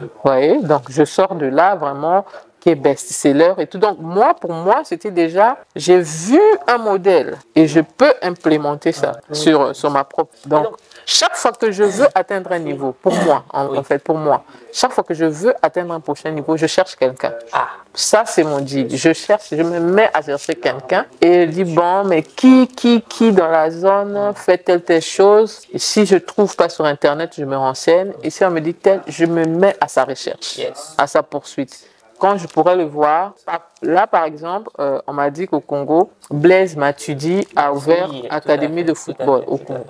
Vous voyez? Donc je sors de là vraiment est best-seller et tout. Donc, moi, pour moi, c'était déjà, j'ai vu un modèle et je peux implémenter ça sur, sur ma propre. Donc, chaque fois que je veux atteindre un niveau, pour moi, en, fait, pour moi, chaque fois que je veux atteindre un prochain niveau, je cherche quelqu'un. Ah, ça, c'est mon dit. Je cherche, je me mets à chercher quelqu'un et je dis, bon, mais qui, qui, qui dans la zone fait telle, telle chose? Et si je trouve pas sur Internet, je me renseigne. Et si on me dit tel, je me mets à sa recherche, à sa poursuite quand je pourrais le voir. Là, par exemple, euh, on m'a dit qu'au Congo, Blaise Matuidi a ouvert Académie de football au Congo.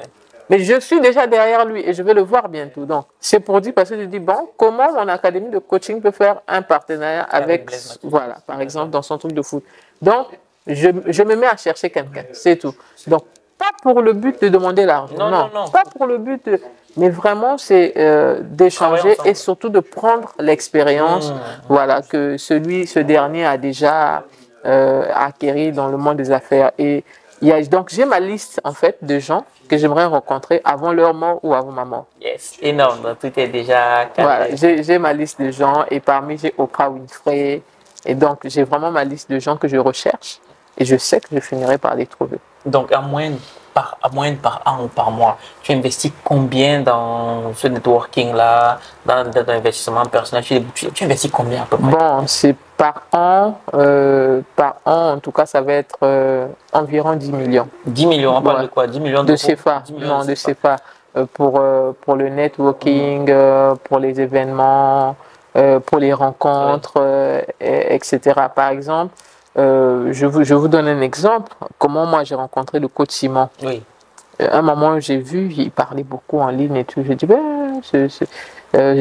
Mais je suis déjà derrière lui et je vais le voir bientôt. Donc, c'est pour dire, parce que je dis, bon, comment mon académie de coaching peut faire un partenariat avec, voilà, par exemple, dans son truc de foot. Donc, je, je me mets à chercher quelqu'un, c'est tout. Donc, pas pour le but de demander l'argent. Non, non, non, Pas pour le but de. Mais vraiment, c'est euh, d'échanger et surtout de prendre l'expérience mmh. voilà, que celui, ce dernier a déjà euh, acquéri dans le monde des affaires. Et il y a, donc, j'ai ma liste, en fait, de gens que j'aimerais rencontrer avant leur mort ou avant ma mort. Yes, énorme. tout est déjà... Voilà, j'ai ma liste de gens et parmi, j'ai Oprah Winfrey. Et donc, j'ai vraiment ma liste de gens que je recherche et je sais que je finirai par les trouver. Donc, à moyenne par, à moyenne par an ou par mois, tu investis combien dans ce networking-là, dans, l'investissement personnel? Tu, tu, investis combien à peu près? Bon, c'est par an, euh, par an, en tout cas, ça va être euh, environ 10 millions. 10 millions, on parle de quoi? 10 millions de CFA. Non, de CFA. Euh, pour, pour le networking, pour les événements, pour les rencontres, etc. Par exemple, euh, je, vous, je vous donne un exemple. Comment moi j'ai rencontré le coach Simon. Oui. Euh, un moment, j'ai vu, il parlait beaucoup en ligne et tout. J'ai dit, ben, euh,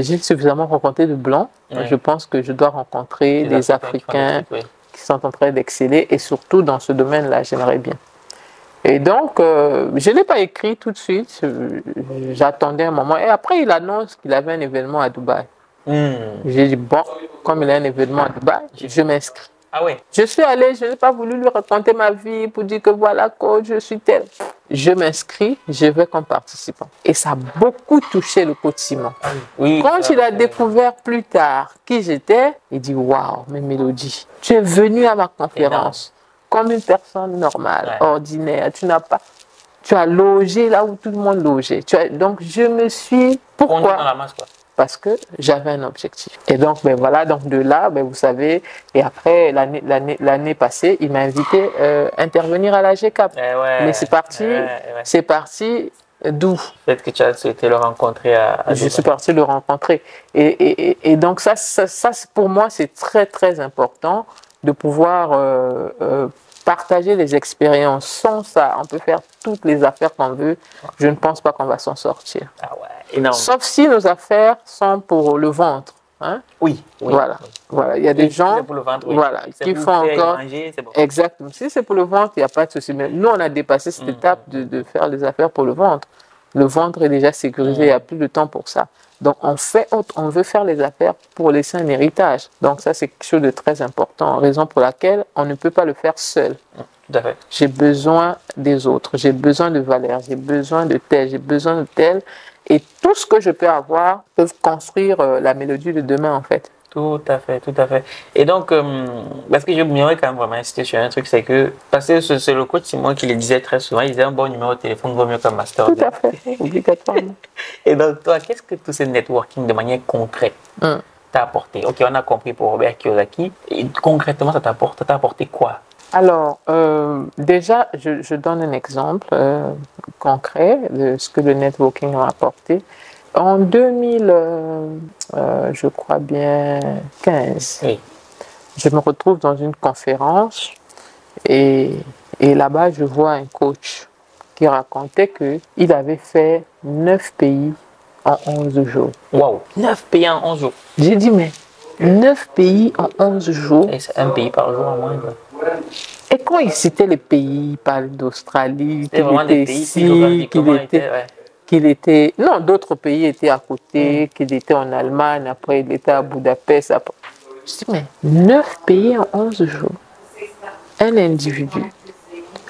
j'ai suffisamment rencontré de blancs. Je pense que je dois rencontrer des Africains, qui, sont en train d'exceller et surtout dans ce domaine-là, j'aimerais bien. Et donc, je ne l'ai pas écrit tout de suite. J'attendais un moment. Et après, il annonce qu'il avait un événement à Dubaï. Hmm. J'ai dit, bon, comme il a un événement à Dubaï, je m'inscris. Ah je suis allée, je n'ai pas voulu lui raconter ma vie pour dire que voilà, coach, je suis tel. Je m'inscris, je vais comme participant. Et ça a beaucoup touché le coach Simon. Ah oui, Quand il a découvert plus tard qui j'étais, il dit Waouh, mes mélodies, tu es venu à ma conférence comme une personne normale, ordinaire. Tu n'as pas. Tu as logé là où tout le monde logeait. Tu as, donc, je me suis. Pourquoi dans la masse, quoi parce que j'avais un objectif. Et donc, ben voilà, donc de là, ben vous savez, et après, l'année passée, il m'a invité à euh, intervenir à la GCAP. Eh Mais c'est parti, c'est parti d'où? Peut-être que tu as souhaité le rencontrer à, Je suis parti le rencontrer. Et, et, et donc, ça, ça, ça pour moi, c'est très, très important de pouvoir euh, euh, partager les expériences. Sans ça, on peut faire toutes les affaires qu'on veut. Je ne pense pas qu'on va s'en sortir. Ah ouais, énorme. Sauf si nos affaires sont pour le ventre. Hein? Oui, Voilà. voilà. Il y a des gens pour le ventre, voilà, qui font encore. Exactement. Si c'est pour le ventre, il n'y a pas de souci. Mais nous, on a dépassé cette mm. étape de, de, faire les affaires pour le ventre. Le ventre est déjà sécurisé, il n'y a plus de temps pour ça. Donc on fait, on veut faire les affaires pour laisser un héritage. Donc ça c'est quelque chose de très important, raison pour laquelle on ne peut pas le faire seul. J'ai besoin des autres, j'ai besoin de valeurs, j'ai besoin de tel, j'ai besoin de tel. Et tout ce que je peux avoir peut construire euh, la mélodie de demain en fait. Tout à fait, tout à fait. Et donc, euh, parce que je m'aimerais quand même vraiment insister sur un truc, c'est que, parce que c'est le coach Simon qui le disait très souvent, il disait un bon numéro de téléphone vaut mieux qu'un master. Tout à fait, obligatoirement. Et donc, toi, qu'est-ce que tout ce networking de manière concrète hum. t'a apporté? Ok, on a compris pour Robert Kiyosaki. Et concrètement, ça t'a apporté, apporté quoi? Alors, euh, déjà, je, donne un exemple euh, concret de ce que le networking a apporté. En 2000, euh, euh, je crois bien 15, je me retrouve dans une conférence et, et là-bas, je vois un coach qui racontait qu'il avait fait 9 pays en 11 jours. Waouh. 9 pays en 11 jours. J'ai dit, mais 9 pays en 11 jours. Et c'est un pays par jour en moins. Et quand il citait les pays, il parlait d'Australie, qu'il était ici, qu'il était qu'il était. Non, d'autres pays étaient à côté, mm. qu'il était en Allemagne, après il était à Budapest. Je dis, mais 9 pays en 11 jours. Un individu.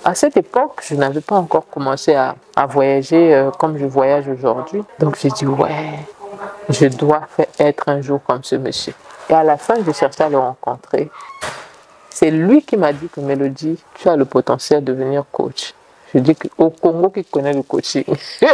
À cette époque, je n'avais pas encore commencé à, à voyager euh, comme je voyage aujourd'hui. Donc j'ai dit, ouais, je dois faire, être un jour comme ce monsieur. Et à la fin, j'ai cherché à le rencontrer. C'est lui qui m'a dit que Mélodie, tu as le potentiel de devenir coach. Je dis qu'au Congo, qui connaît le coaching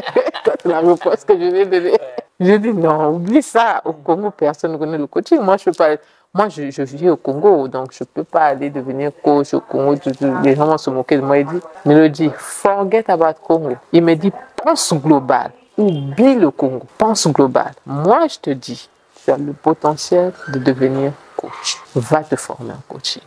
la réponse que je vais donner. Je dis non, oublie ça. Au Congo, personne ne connaît le coaching. Moi, je peux pas. Moi, je, je vis au Congo, donc je ne peux pas aller devenir coach au Congo. les gens vont se moquer de moi. Il dit, Mélodie, forget about Congo. Il me dit, pense global. Oublie le Congo. Pense global. Moi, je te dis, tu as le potentiel de devenir coach. Va te former en coaching.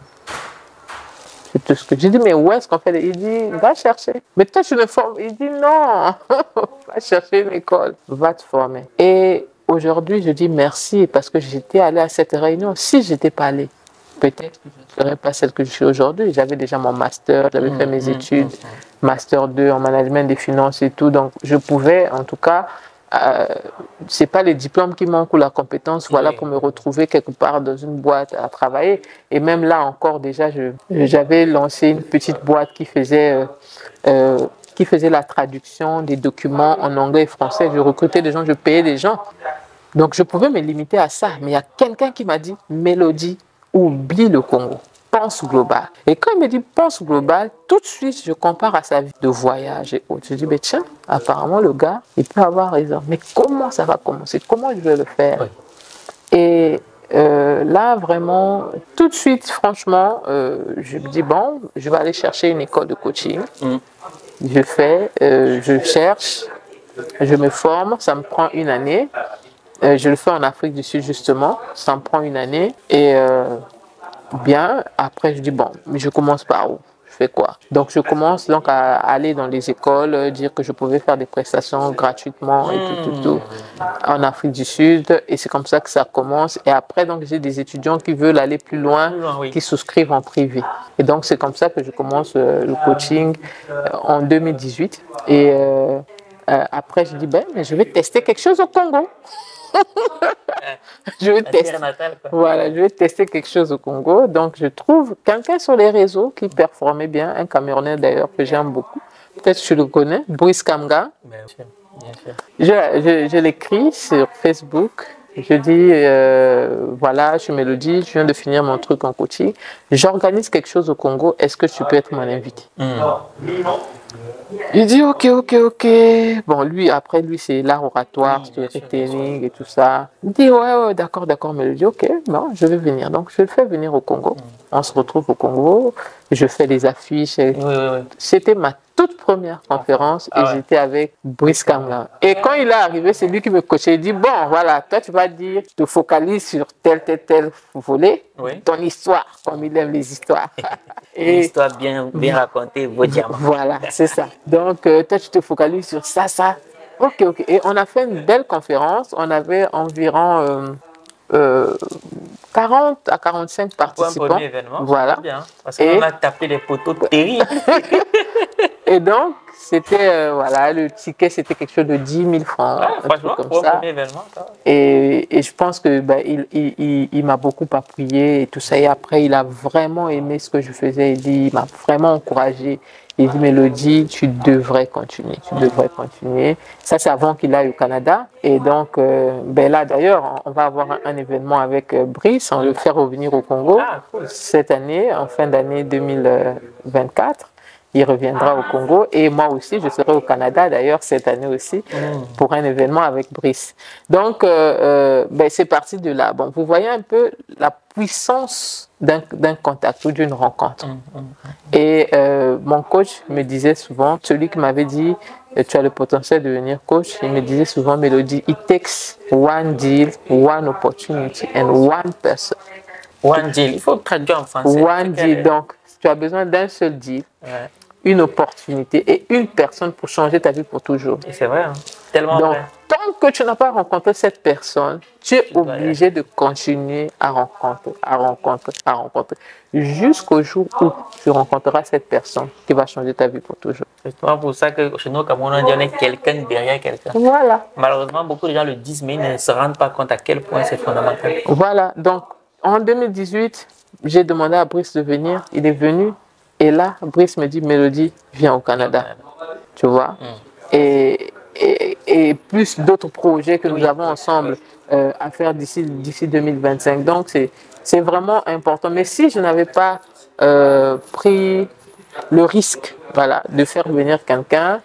C'est tout ce que j'ai dit, mais où est-ce qu'on fait Il dit, va chercher. Mais toi, tu me formes. Il dit, non, va chercher une école, va te former. Et aujourd'hui, je dis merci parce que j'étais allé à cette réunion. Si j'étais pas allé, peut-être que je ne serais pas celle que je suis aujourd'hui. J'avais déjà mon master, j'avais fait mes mmh, mmh, études, mmh, master 2 en management des finances et tout. Donc, je pouvais, en tout cas, euh, c'est pas les diplômes qui manquent ou la compétence, voilà, pour me retrouver quelque part dans une boîte à travailler. Et même là encore, déjà, j'avais lancé une petite boîte qui faisait, euh, euh, qui faisait la traduction des documents en anglais et français. Je recrutais des gens, je payais des gens. Donc je pouvais me limiter à ça. Mais il y a quelqu'un qui m'a dit, Mélodie, oublie le Congo pense global. Et quand il me dit pense global, tout de suite, je compare à sa vie de voyage et autres. Je dis, mais tiens, apparemment, le gars, il peut avoir raison. Mais comment ça va commencer? Comment je vais le faire? Et euh, là, vraiment, tout de suite, franchement, euh, je me dis, bon, je vais aller chercher une école de coaching. Mm. Je fais, euh, je cherche, je me forme, ça me prend une année. je le fais en Afrique du Sud, justement, ça me prend une année. Et bien. Après, je dis, bon, mais je commence par où? Je fais quoi? Donc, je commence donc à aller dans les écoles, euh, dire que je pouvais faire des prestations gratuitement et tout, tout, tout, en Afrique du Sud. Et c'est comme ça que ça commence. Et après, donc, j'ai des étudiants qui veulent aller plus loin, qui souscrivent en privé. Et donc, c'est comme ça que je commence euh, le coaching euh, en 2018. Et après, je dis, ben, mais je vais tester quelque chose au Congo je vais tester. Voilà, je vais tester quelque chose au Congo. Donc, je trouve quelqu'un sur les réseaux qui performait bien, un Camerounais d'ailleurs que j'aime beaucoup. Peut-être que tu le connais, Brice Kamga. Bien sûr, Je, je, je l'écris sur Facebook. Je dis, euh, voilà, je suis Mélodie, je viens de finir mon truc en coaching. J'organise quelque chose au Congo. Est-ce que tu peux être mon invité? Hmm. Il dit ok, ok, ok. Bon, lui, après, lui, c'est l'art oratoire, storytelling et tout ça. Il dit ouais, ouais d'accord, d'accord. Mais il dit ok, bon, je vais venir. Donc, je le fais venir au Congo. On se retrouve au Congo. Je fais les affiches. C'était ma toute première conférence et ah j'étais avec Brice Kamla. Et quand il est arrivé, c'est lui qui me coachait. Il dit Bon, voilà, toi, tu vas dire, tu te focalises sur tel, tel, tel volet, ton histoire, comme il aime les histoires. et, Une histoire bien, bien racontée, vos diamants. Voilà, c'est ça. Donc, euh, toi, tu te focalises sur ça, ça. Ok, ok. Et on a fait une belle conférence. On avait environ. Euh, euh, 40 à 45 participants. Pour un événement. Voilà. Bien, parce qu'on a tapé les poteaux terribles. et donc, c'était, euh, voilà, le ticket, c'était quelque chose de 10 000 francs. franchement, comme ça. Un événement, ça. Et, et, je pense que ben, il, il, il, m'a beaucoup appuyé et tout ça. Et après, il a vraiment aimé ce que je faisais. Il m'a vraiment encouragé. Il dit, Mélodie, tu devrais continuer, tu devrais continuer. Ça, c'est avant qu'il aille au Canada. Et donc, euh, ben là, d'ailleurs, on va avoir un, événement avec euh, Brice, on le faire revenir au Congo ah, cette année, en fin d'année 2024 il reviendra au Congo. Et moi aussi, je serai au Canada d'ailleurs cette année aussi mm. pour un événement avec Brice. Donc, euh, euh, ben, c'est parti de là. Bon, vous voyez un peu la puissance d'un contact ou d'une rencontre. Mm, mm, Et euh, mon coach me disait souvent, celui qui m'avait dit, tu as le potentiel de devenir coach, il me disait souvent, Mélodie, it takes one deal, one opportunity and one person. One deal, il faut traduire en français. One deal, donc tu as besoin d'un seul deal une opportunité et une personne pour changer ta vie pour toujours. C'est vrai, hein. tellement Donc, tant que tu n'as pas rencontré cette personne, tu es obligé de continuer à rencontrer, à rencontrer, à rencontrer, jusqu'au jour où tu rencontreras cette personne qui va changer ta vie pour toujours. C'est pour ça que chez nous, comme on dit, on est quelqu'un derrière quelqu'un. Voilà. Malheureusement, beaucoup de gens le disent, mais ils ne se rendent pas compte à quel point c'est fondamental. Voilà. Donc, en 2018, j'ai demandé à Brice de venir. Il est venu. Et là, Brice me dit, Mélodie, viens au Canada. Tu vois mm. et, et, plus d'autres projets que nous avons ensemble. euh, à faire d'ici d'ici 2025. Donc, c'est vraiment important. Mais si je n'avais pas euh, pris le risque voilà, de faire venir quelqu'un,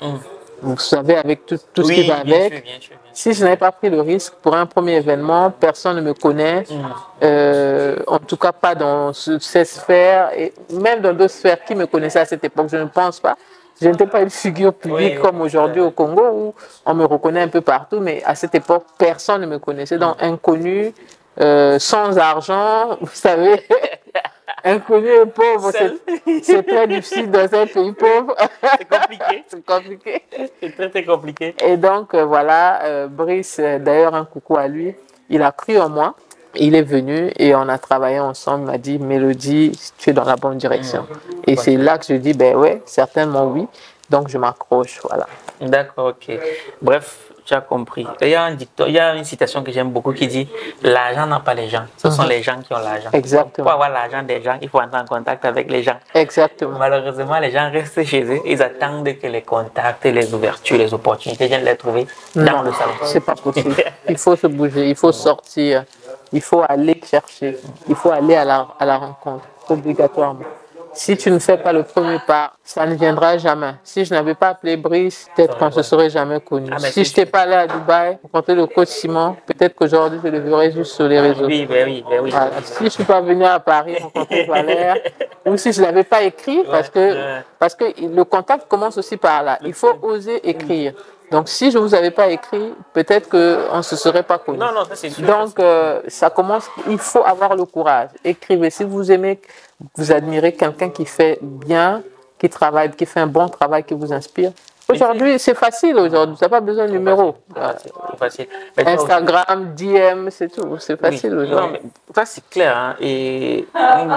vous savez, avec tout, tout ce qui va avec, sûr, bien sûr, bien sûr. Si je n'avais pas pris le risque pour un premier événement, personne ne me connaît, euh, en tout cas pas dans ce- cette sphère, et même dans d'autres sphères qui me connaissaient à cette époque, je ne pense pas. Je n'étais pas une figure publique Oui, comme aujourd'hui au Congo où on me reconnaît un peu partout, mais à cette époque, personne ne me connaissait. Donc, inconnu, euh, sans argent, vous savez, inconnu et pauvre, c'est- c'est très difficile dans un pays pauvre. C'est compliqué. c'est compliqué. C'est très, très compliqué. Et donc, euh, voilà, euh, Brice, euh, d'ailleurs, un coucou à lui, il a cru en moi. Il est venu et on a travaillé ensemble. Il m'a dit, Mélodie, tu es dans la bonne direction. Et c'est là que je dis, ben ouais, certainement oui. Donc, je m'accroche, voilà. D'accord, ok. Bref, tu as compris. Il y a, un dicton, il y a une citation que j'aime beaucoup qui dit L'argent n'a pas les gens, ce sont les gens qui ont l'argent. Exactement. Pour avoir l'argent des gens, il faut entrer en contact avec les gens. Exactement. Malheureusement, les gens restent chez eux, ils attendent que les contacts, les ouvertures, les opportunités viennent les trouver dans le salon. C'est pas possible. Il faut se bouger, il faut sortir, il faut aller chercher, il faut aller à la, à la rencontre, obligatoirement. Si tu ne fais pas le premier pas, ça ne viendra jamais. Si je n'avais pas appelé Brice, peut-être qu'on ne se serait jamais connu. Ah, si je n'étais pas allé à Dubaï, rencontrer le coach Simon, peut-être qu'aujourd'hui je le verrais juste sur les réseaux. Oui, ben oui, ben oui. Voilà. Si je ne suis pas venu à Paris rencontrer Valère, ou si je ne l'avais pas écrit, parce que, parce que le contact commence aussi par là. Il faut oser écrire. Donc si je ne vous avais pas écrit, peut-être qu'on ne se serait pas connu. Non, non, ça c'est sûr. Donc euh, ça commence, il faut avoir le courage. Écrivez. Si vous aimez, vous admirez quelqu'un qui fait bien, qui travaille, qui fait un bon travail, qui vous inspire. Aujourd'hui, c'est facile aujourd'hui. Tu n'as pas besoin de numéro. Facile. Instagram, DM, c'est tout. C'est facile Oui. Non, aujourd'hui. mais ça c'est clair. hein. Et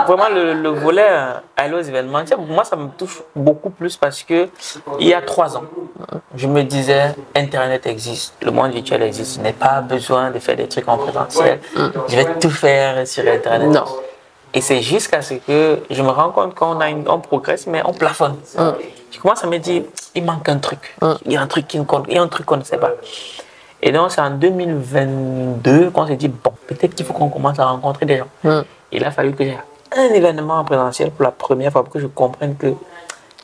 vraiment, le, le volet euh, aller aux événements, moi, ça me touche beaucoup plus parce que il y a trois ans, je me disais, Internet existe, le monde virtuel existe. Je n'ai pas besoin de faire des trucs en présentiel. Je vais tout faire sur Internet. Non. Et c'est jusqu'à ce que je me rends compte qu'on a une, on progresse, mais on plafonne. Je commence à me dire, il manque un truc. Il y a un truc qui compte, il y a un truc qu'on ne sait pas. Et donc, c'est en 2022 qu'on s'est dit, bon, peut-être qu'il faut qu'on commence à rencontrer des gens. Mm. Il a fallu que j'ai un événement en présentiel pour la première fois pour que je comprenne que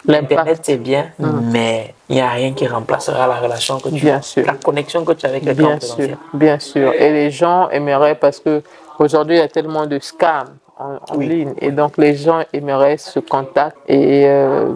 l'Internet, c'est bien, mais il n'y a rien qui remplacera la relation que tu Bien as, sûr. la connexion que tu as avec les gens en Bien présentiel. sûr, bien sûr. Et les gens aimeraient parce que aujourd'hui il y a tellement de scams en, en ligne et donc les gens aimeraient ce contact et euh,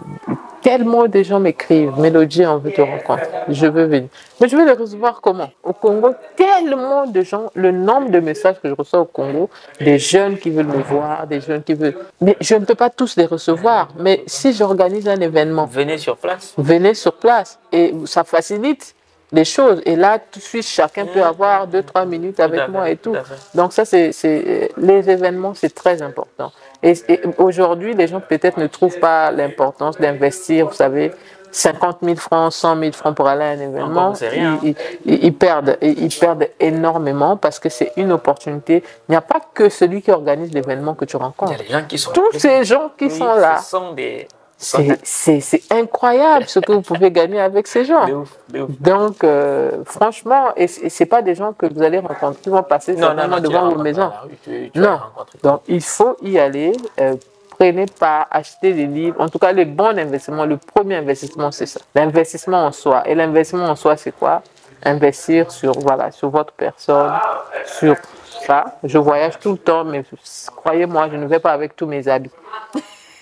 tellement de gens m'écrivent? Mélodie, on veut te rencontrer, je veux venir. Mais je vais les recevoir comment? Au Congo, tellement de gens, le nombre de messages que je reçois au Congo, des jeunes qui veulent me voir, des jeunes qui veulent. Mais je ne peux pas tous les recevoir. Mais si j'organise un événement, Venez sur place. venez sur place et ça facilite les choses. Et là, tout de suite, chacun peut avoir deux, trois minutes avec moi et tout. Donc ça, c'est c'est- les événements, c'est très important. Et, et aujourd'hui, les gens peut-être ne trouvent pas l'importance d'investir, vous savez, 50 000 francs, 100 000 francs pour aller à un événement. Rien. Ils, ils- ils perdent, ils perdent énormément parce que c'est une opportunité. Il n'y a pas que celui qui organise l'événement que tu Il y rencontres. a des gens qui sont Tous ces gens qui Oui, sont là, Ce sont des. C'est- c'est c'est incroyable ce que vous pouvez gagner avec ces gens. De ouf, de ouf. Donc, euh, franchement, et ce n'est pas des gens que vous allez rencontrer, qui vont passer certainement tu les devant vos maisons. tu- tu les Non. Donc, il faut y aller. euh, prenez pas, achetez des livres. En tout cas, le bon investissement, le premier investissement, c'est ça. L'investissement en soi. Et l'investissement en soi, c'est quoi? Investir sur, voilà, sur votre personne, sur ça. Je voyage tout le temps, mais croyez-moi, je ne vais pas avec tous mes habits.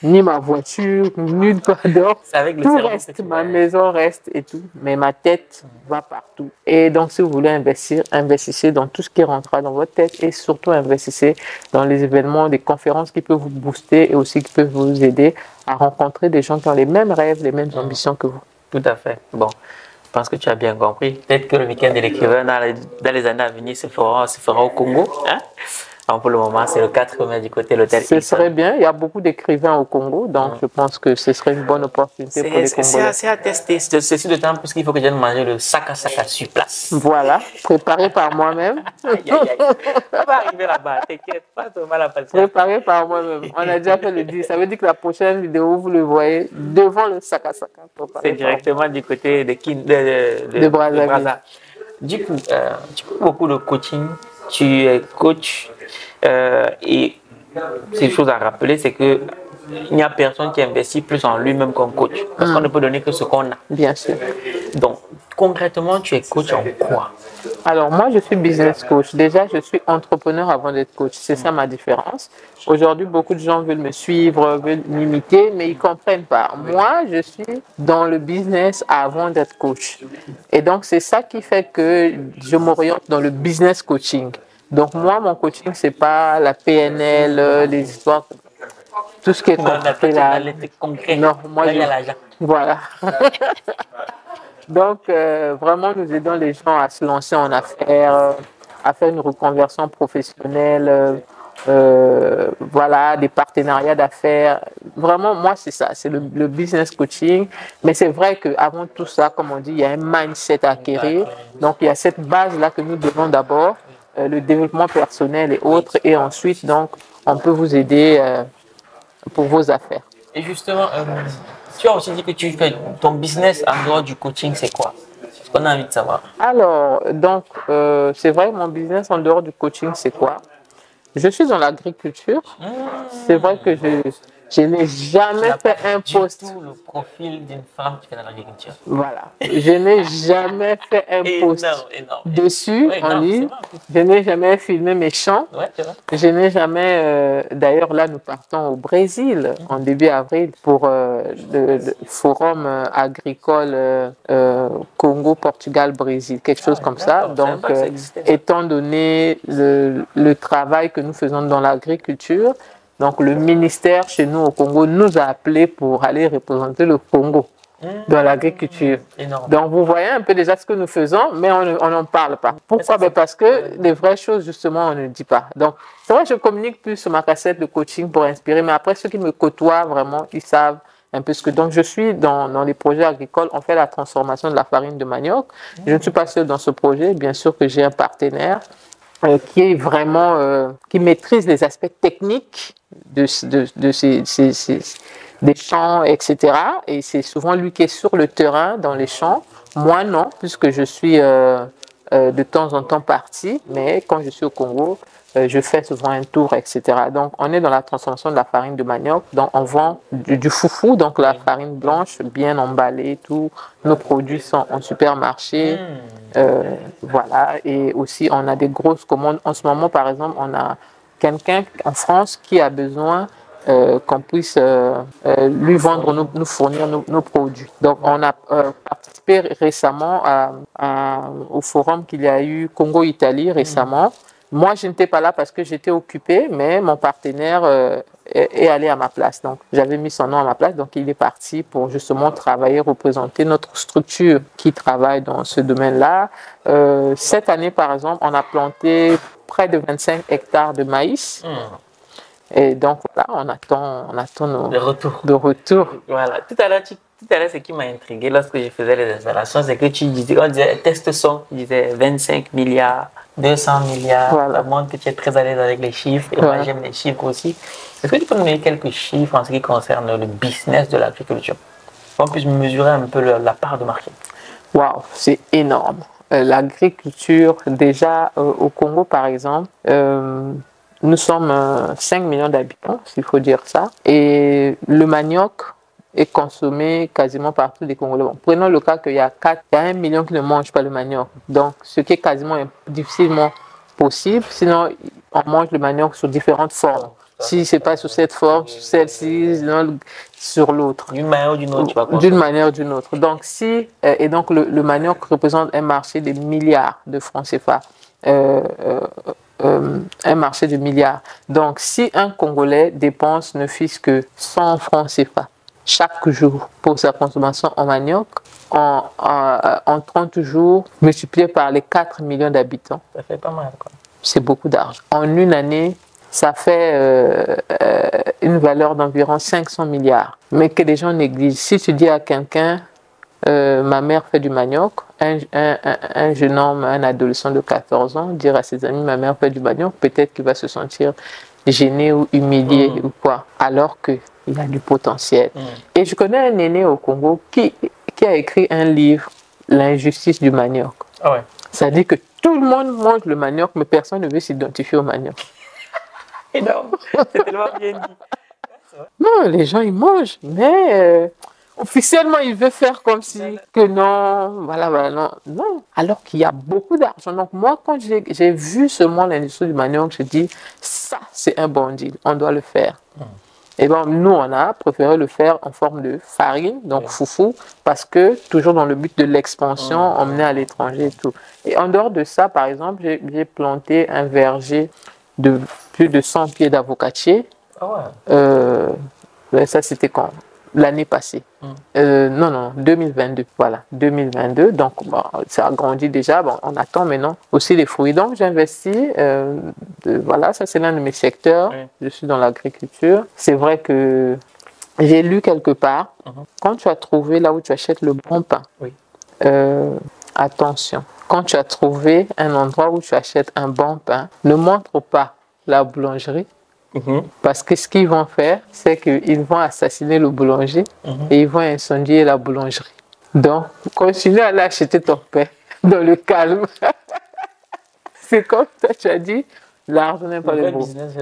Ni ma voiture, nulle part. C'est avec le Tout reste, ma maison reste et tout, mais ma tête va partout. Et donc, si vous voulez investir, investissez dans tout ce qui rentrera dans votre tête et surtout investissez dans les événements, des conférences qui peuvent vous booster et aussi qui peuvent vous aider à rencontrer des gens qui ont les mêmes rêves, les mêmes ambitions que vous. Tout à fait. Bon, je pense que tu as bien compris. Peut-être que le week-end de l'écrivain dans les, dans les années à venir se fera, se fera au Congo. Hein? Alors, pour le moment, c'est le 4 mai du côté de l'hôtel Ce Hilton. serait bien. Il y a beaucoup d'écrivains au Congo, donc je pense que ce serait une bonne opportunité pour les c'est- c'est Congolais. assez à tester. C'est- Ceci d'autant plus qu'il faut que j'aille manger le saka saka sur place. Voilà, préparé par moi-même. On va arriver là-bas, t'inquiète, pas de mal à passer. Préparé par moi-même. On a déjà fait le 10. Ça veut dire que la prochaine vidéo, vous le voyez devant le sac à sac. préparé C'est directement du côté de, Kin- de, de, De Brazzaville. Brazza. Du coup, euh, tu fais beaucoup de coaching tu es coach euh, et c'est une chose à rappeler, c'est que il n'y a personne qui investit plus en lui-même qu'un coach. Parce qu'on ne peut donner que ce qu'on a. Bien sûr. Donc, concrètement, tu es coach en quoi? Alors, moi, je suis business coach. Déjà, je suis entrepreneur avant d'être coach. C'est ça ma différence. Aujourd'hui, beaucoup de gens veulent me suivre, veulent m'imiter, mais ils ne comprennent pas. Moi, je suis dans le business avant d'être coach. Et donc, c'est ça qui fait que je m'oriente dans le business coaching. Donc, moi, mon coaching, c'est pas la PNL, les histoires tout ce qui est concret. Non, moi, je... Voilà. Donc, euh, vraiment, nous aidons les gens à se lancer en affaires, à faire une reconversion professionnelle, euh, voilà, des partenariats d'affaires. Vraiment, moi, c'est ça, c'est le, business coaching. Mais c'est vrai qu'avant tout ça, comme on dit, il y a un mindset à acquérir. Donc, il y a cette base-là que nous devons d'abord, euh, le développement personnel et autres. Et ensuite, donc, on peut vous aider pour vos affaires. Et justement, euh, tu as aussi dit que tu fais ton business en dehors du coaching, c'est quoi? Ce qu'on a envie de savoir. Alors, donc, euh, c'est vrai, mon business en dehors du coaching, c'est quoi? Je suis dans l'agriculture. Mmh. C'est vrai que je, je n'ai jamais fait un poste. tout le profil d'une femme qui fait dans l'agriculture. Voilà. Je n'ai jamais fait un post dessus en ligne. Je n'ai jamais filmé mes champs. Ouais, je n'ai jamais. Euh, d'ailleurs, là, nous partons au Brésil en début avril pour euh, le, forum euh, agricole Congo-Portugal-Brésil, quelque chose comme ça. Donc, étant donné le, le travail que nous faisons dans l'agriculture, donc le ministère chez nous au Congo nous a appelés pour aller représenter le Congo dans l'agriculture. Donc vous voyez un peu déjà ce que nous faisons, mais on n'en parle pas. Pourquoi? ben Parce que les vraies choses, justement, on ne dit pas. Donc c'est vrai, je communique plus sur ma cassette de coaching pour inspirer, mais après ceux qui me côtoient vraiment, ils savent un peu ce que. Donc je suis dans, dans les projets agricoles, on fait la transformation de la farine de manioc. Je ne suis pas seul dans ce projet, bien sûr que j'ai un partenaire euh, qui est vraiment, euh, qui maîtrise les aspects techniques de, ces, des champs, etc. Et c'est souvent lui qui est sur le terrain, dans les champs. Moi, non, puisque je suis euh, de temps en temps parti, mais quand je suis au Congo, je fais souvent un tour, etc. Donc, on est dans la transformation de la farine de manioc. Donc, on vend du, foufou, donc la farine blanche, bien emballée, tout. Nos produits sont en supermarché. Hmm. Euh, voilà. Et aussi, on a des grosses commandes. En ce moment, par exemple, on a quelqu'un en France qui a besoin euh, qu'on puisse lui vendre, nous, nous fournir nos, produits. Donc, on a participé récemment à, au forum qu'il y a eu Congo-Italie récemment. Moi, je n'étais pas là parce que j'étais occupée, mais mon partenaire euh, est, allé à ma place. Donc, j'avais mis son nom à ma place. Donc, il est parti pour justement travailler, représenter notre structure qui travaille dans ce domaine-là. Euh, cette année, par exemple, on a planté près de 25 hectares de maïs. Hmm. Et donc, voilà, on attend, on attend nos, de retour. De retour. Voilà. Tout à l'heure, tout à l'heure, ce qui m'a intrigué lorsque je faisais les installations, c'est que tu disais, on disait, test son, tu disais 25 milliards 200 milliards. Ça montre que tu es très à l'aise avec les chiffres. Et moi, j'aime les chiffres aussi. Est-ce que tu peux nous donner quelques chiffres en ce qui concerne le business de l'agriculture? Pour qu'on puisse mesurer un peu la part de marché. Waouh, c'est énorme. Euh, l'agriculture, déjà euh, au Congo par exemple, euh, nous sommes 5 millions d'habitants, s'il faut dire ça. Et le manioc, est consommé quasiment par tous les Congolais. prenons le cas qu'il y a 4, il y a 1 million qui ne mangent pas le manioc. Donc, ce qui est quasiment difficilement possible. Sinon, on mange le manioc sous différentes formes. Si ce n'est pas sous cette forme, sur celle-ci, sur l'autre. D'une manière ou d'une autre, D'une manière ou d'une autre. Donc, si, euh, et donc le, manioc représente un marché de milliards de francs CFA. Euh, euh, un marché de milliards. Donc, si un Congolais dépense ne fût que 100 francs CFA chaque jour pour sa consommation en manioc en, en, 30 jours multiplié par les 4 millions d'habitants. Ça fait pas mal. C'est beaucoup d'argent. En une année, ça fait euh, euh, une valeur d'environ 500 milliards. Mais que les gens négligent. Si tu dis à quelqu'un, euh, ma mère fait du manioc, un, un, un, jeune homme, un adolescent de 14 ans, dire à ses amis, ma mère fait du manioc, peut-être qu'il va se sentir gêné ou humilié mmh. ou quoi. Alors que il y a du potentiel. Mm. Et je connais un aîné au Congo qui, qui a écrit un livre, L'injustice du manioc. Ah ouais. Ça dit que tout le monde mange le manioc, mais personne ne veut s'identifier au manioc. Énorme. C'est tellement bien dit. Non, les gens, ils mangent, mais euh, officiellement, ils veulent faire comme si que non, voilà, voilà, non. non. Alors qu'il y a beaucoup d'argent. Donc, moi, quand j'ai j'ai vu seulement l'industrie du manioc, je dis, ça, c'est un bon deal, on doit le faire. Et bon, nous, on a préféré le faire en forme de farine, donc foufou, parce que toujours dans le but de l'expansion, emmener à l'étranger et tout. Et en dehors de ça, par exemple, j'ai j'ai planté un verger de plus de 100 pieds d'avocatier. Ah ouais. Euh, ben, ça, c'était quand? L'année passée. Euh, non, non, 2022. Voilà, 2022. Donc, bon, ça a grandi déjà. Bon, on attend maintenant aussi les fruits. Donc, j'investis. Euh, voilà, ça, c'est l'un de mes secteurs. Oui. Je suis dans l'agriculture. C'est vrai que j'ai lu quelque part, quand tu as trouvé là où tu achètes le bon pain, Oui. euh, attention, quand tu as trouvé un endroit où tu achètes un bon pain, ne montre pas la boulangerie Mhm. parce que ce qu'ils vont faire, c'est qu'ils vont assassiner le boulanger et ils vont incendier la boulangerie. Donc, continue à aller acheter ton pain dans le calme. c'est comme toi, tu as dit, l'argent n'est pas Le business,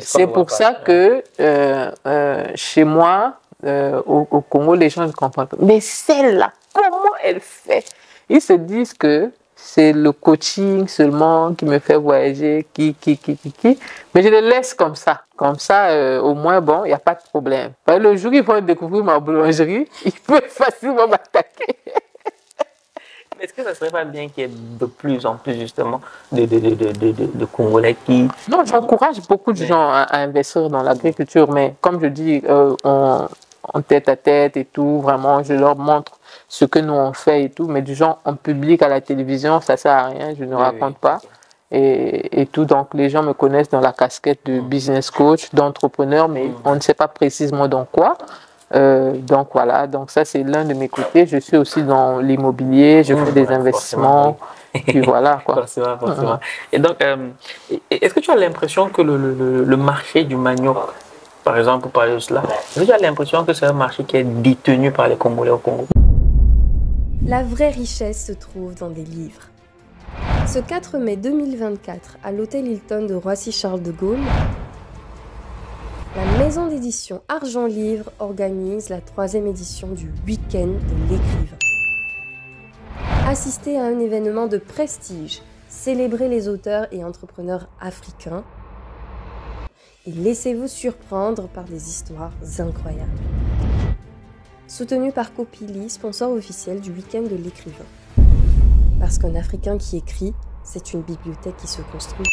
c'est pour pas. ça que euh, euh, chez moi, euh, au, au Congo, les gens ne comprennent pas. Mais celle-là, comment elle fait? Ils se disent que c'est le coaching seulement qui me fait voyager, qui, qui, qui, qui, qui. Mais je les laisse comme ça. Comme ça, euh, au moins, bon, il n'y a pas de problème. Parce que Le jour où ils vont découvrir ma boulangerie, ils peuvent facilement m'attaquer. Mais Est-ce que ça serait pas bien qu'il y ait de plus en plus justement de, de, de, de, de, de- de Congolais qui... Non, j'encourage beaucoup de gens à, à investir dans l'agriculture, mais comme je dis, euh, en, en tête à tête et tout, vraiment, je leur montre ce que nous on fait et tout, mais du genre en public à la télévision, ça sert à rien, je ne Oui, raconte oui. pas. Et, et tout, donc les gens me connaissent dans la casquette de business coach, d'entrepreneur, mais on ne sait pas précisément dans quoi. Euh, donc voilà, donc ça c'est l'un de mes côtés. Je suis aussi dans l'immobilier, je fais des investissements, puis voilà quoi. Forcément, forcément. Et donc, euh, est-ce que tu as l'impression que le, le- le marché du manioc, par exemple, parler de cela, as l'impression que c'est un marché qui est détenu par les Congolais au Congo? La vraie richesse se trouve dans des livres. Ce 4 mai 2024, à l'hôtel Hilton de Roissy-Charles de Gaulle, la maison d'édition Argent Livre organise la troisième édition du Week-end de l'écrivain. Assistez à un événement de prestige, célébrez les auteurs et entrepreneurs africains et laissez-vous surprendre par des histoires incroyables. Soutenu par Copili, sponsor officiel du Week-end de l'écrivain. Parce qu'un Africain qui écrit, c'est une bibliothèque qui se construit.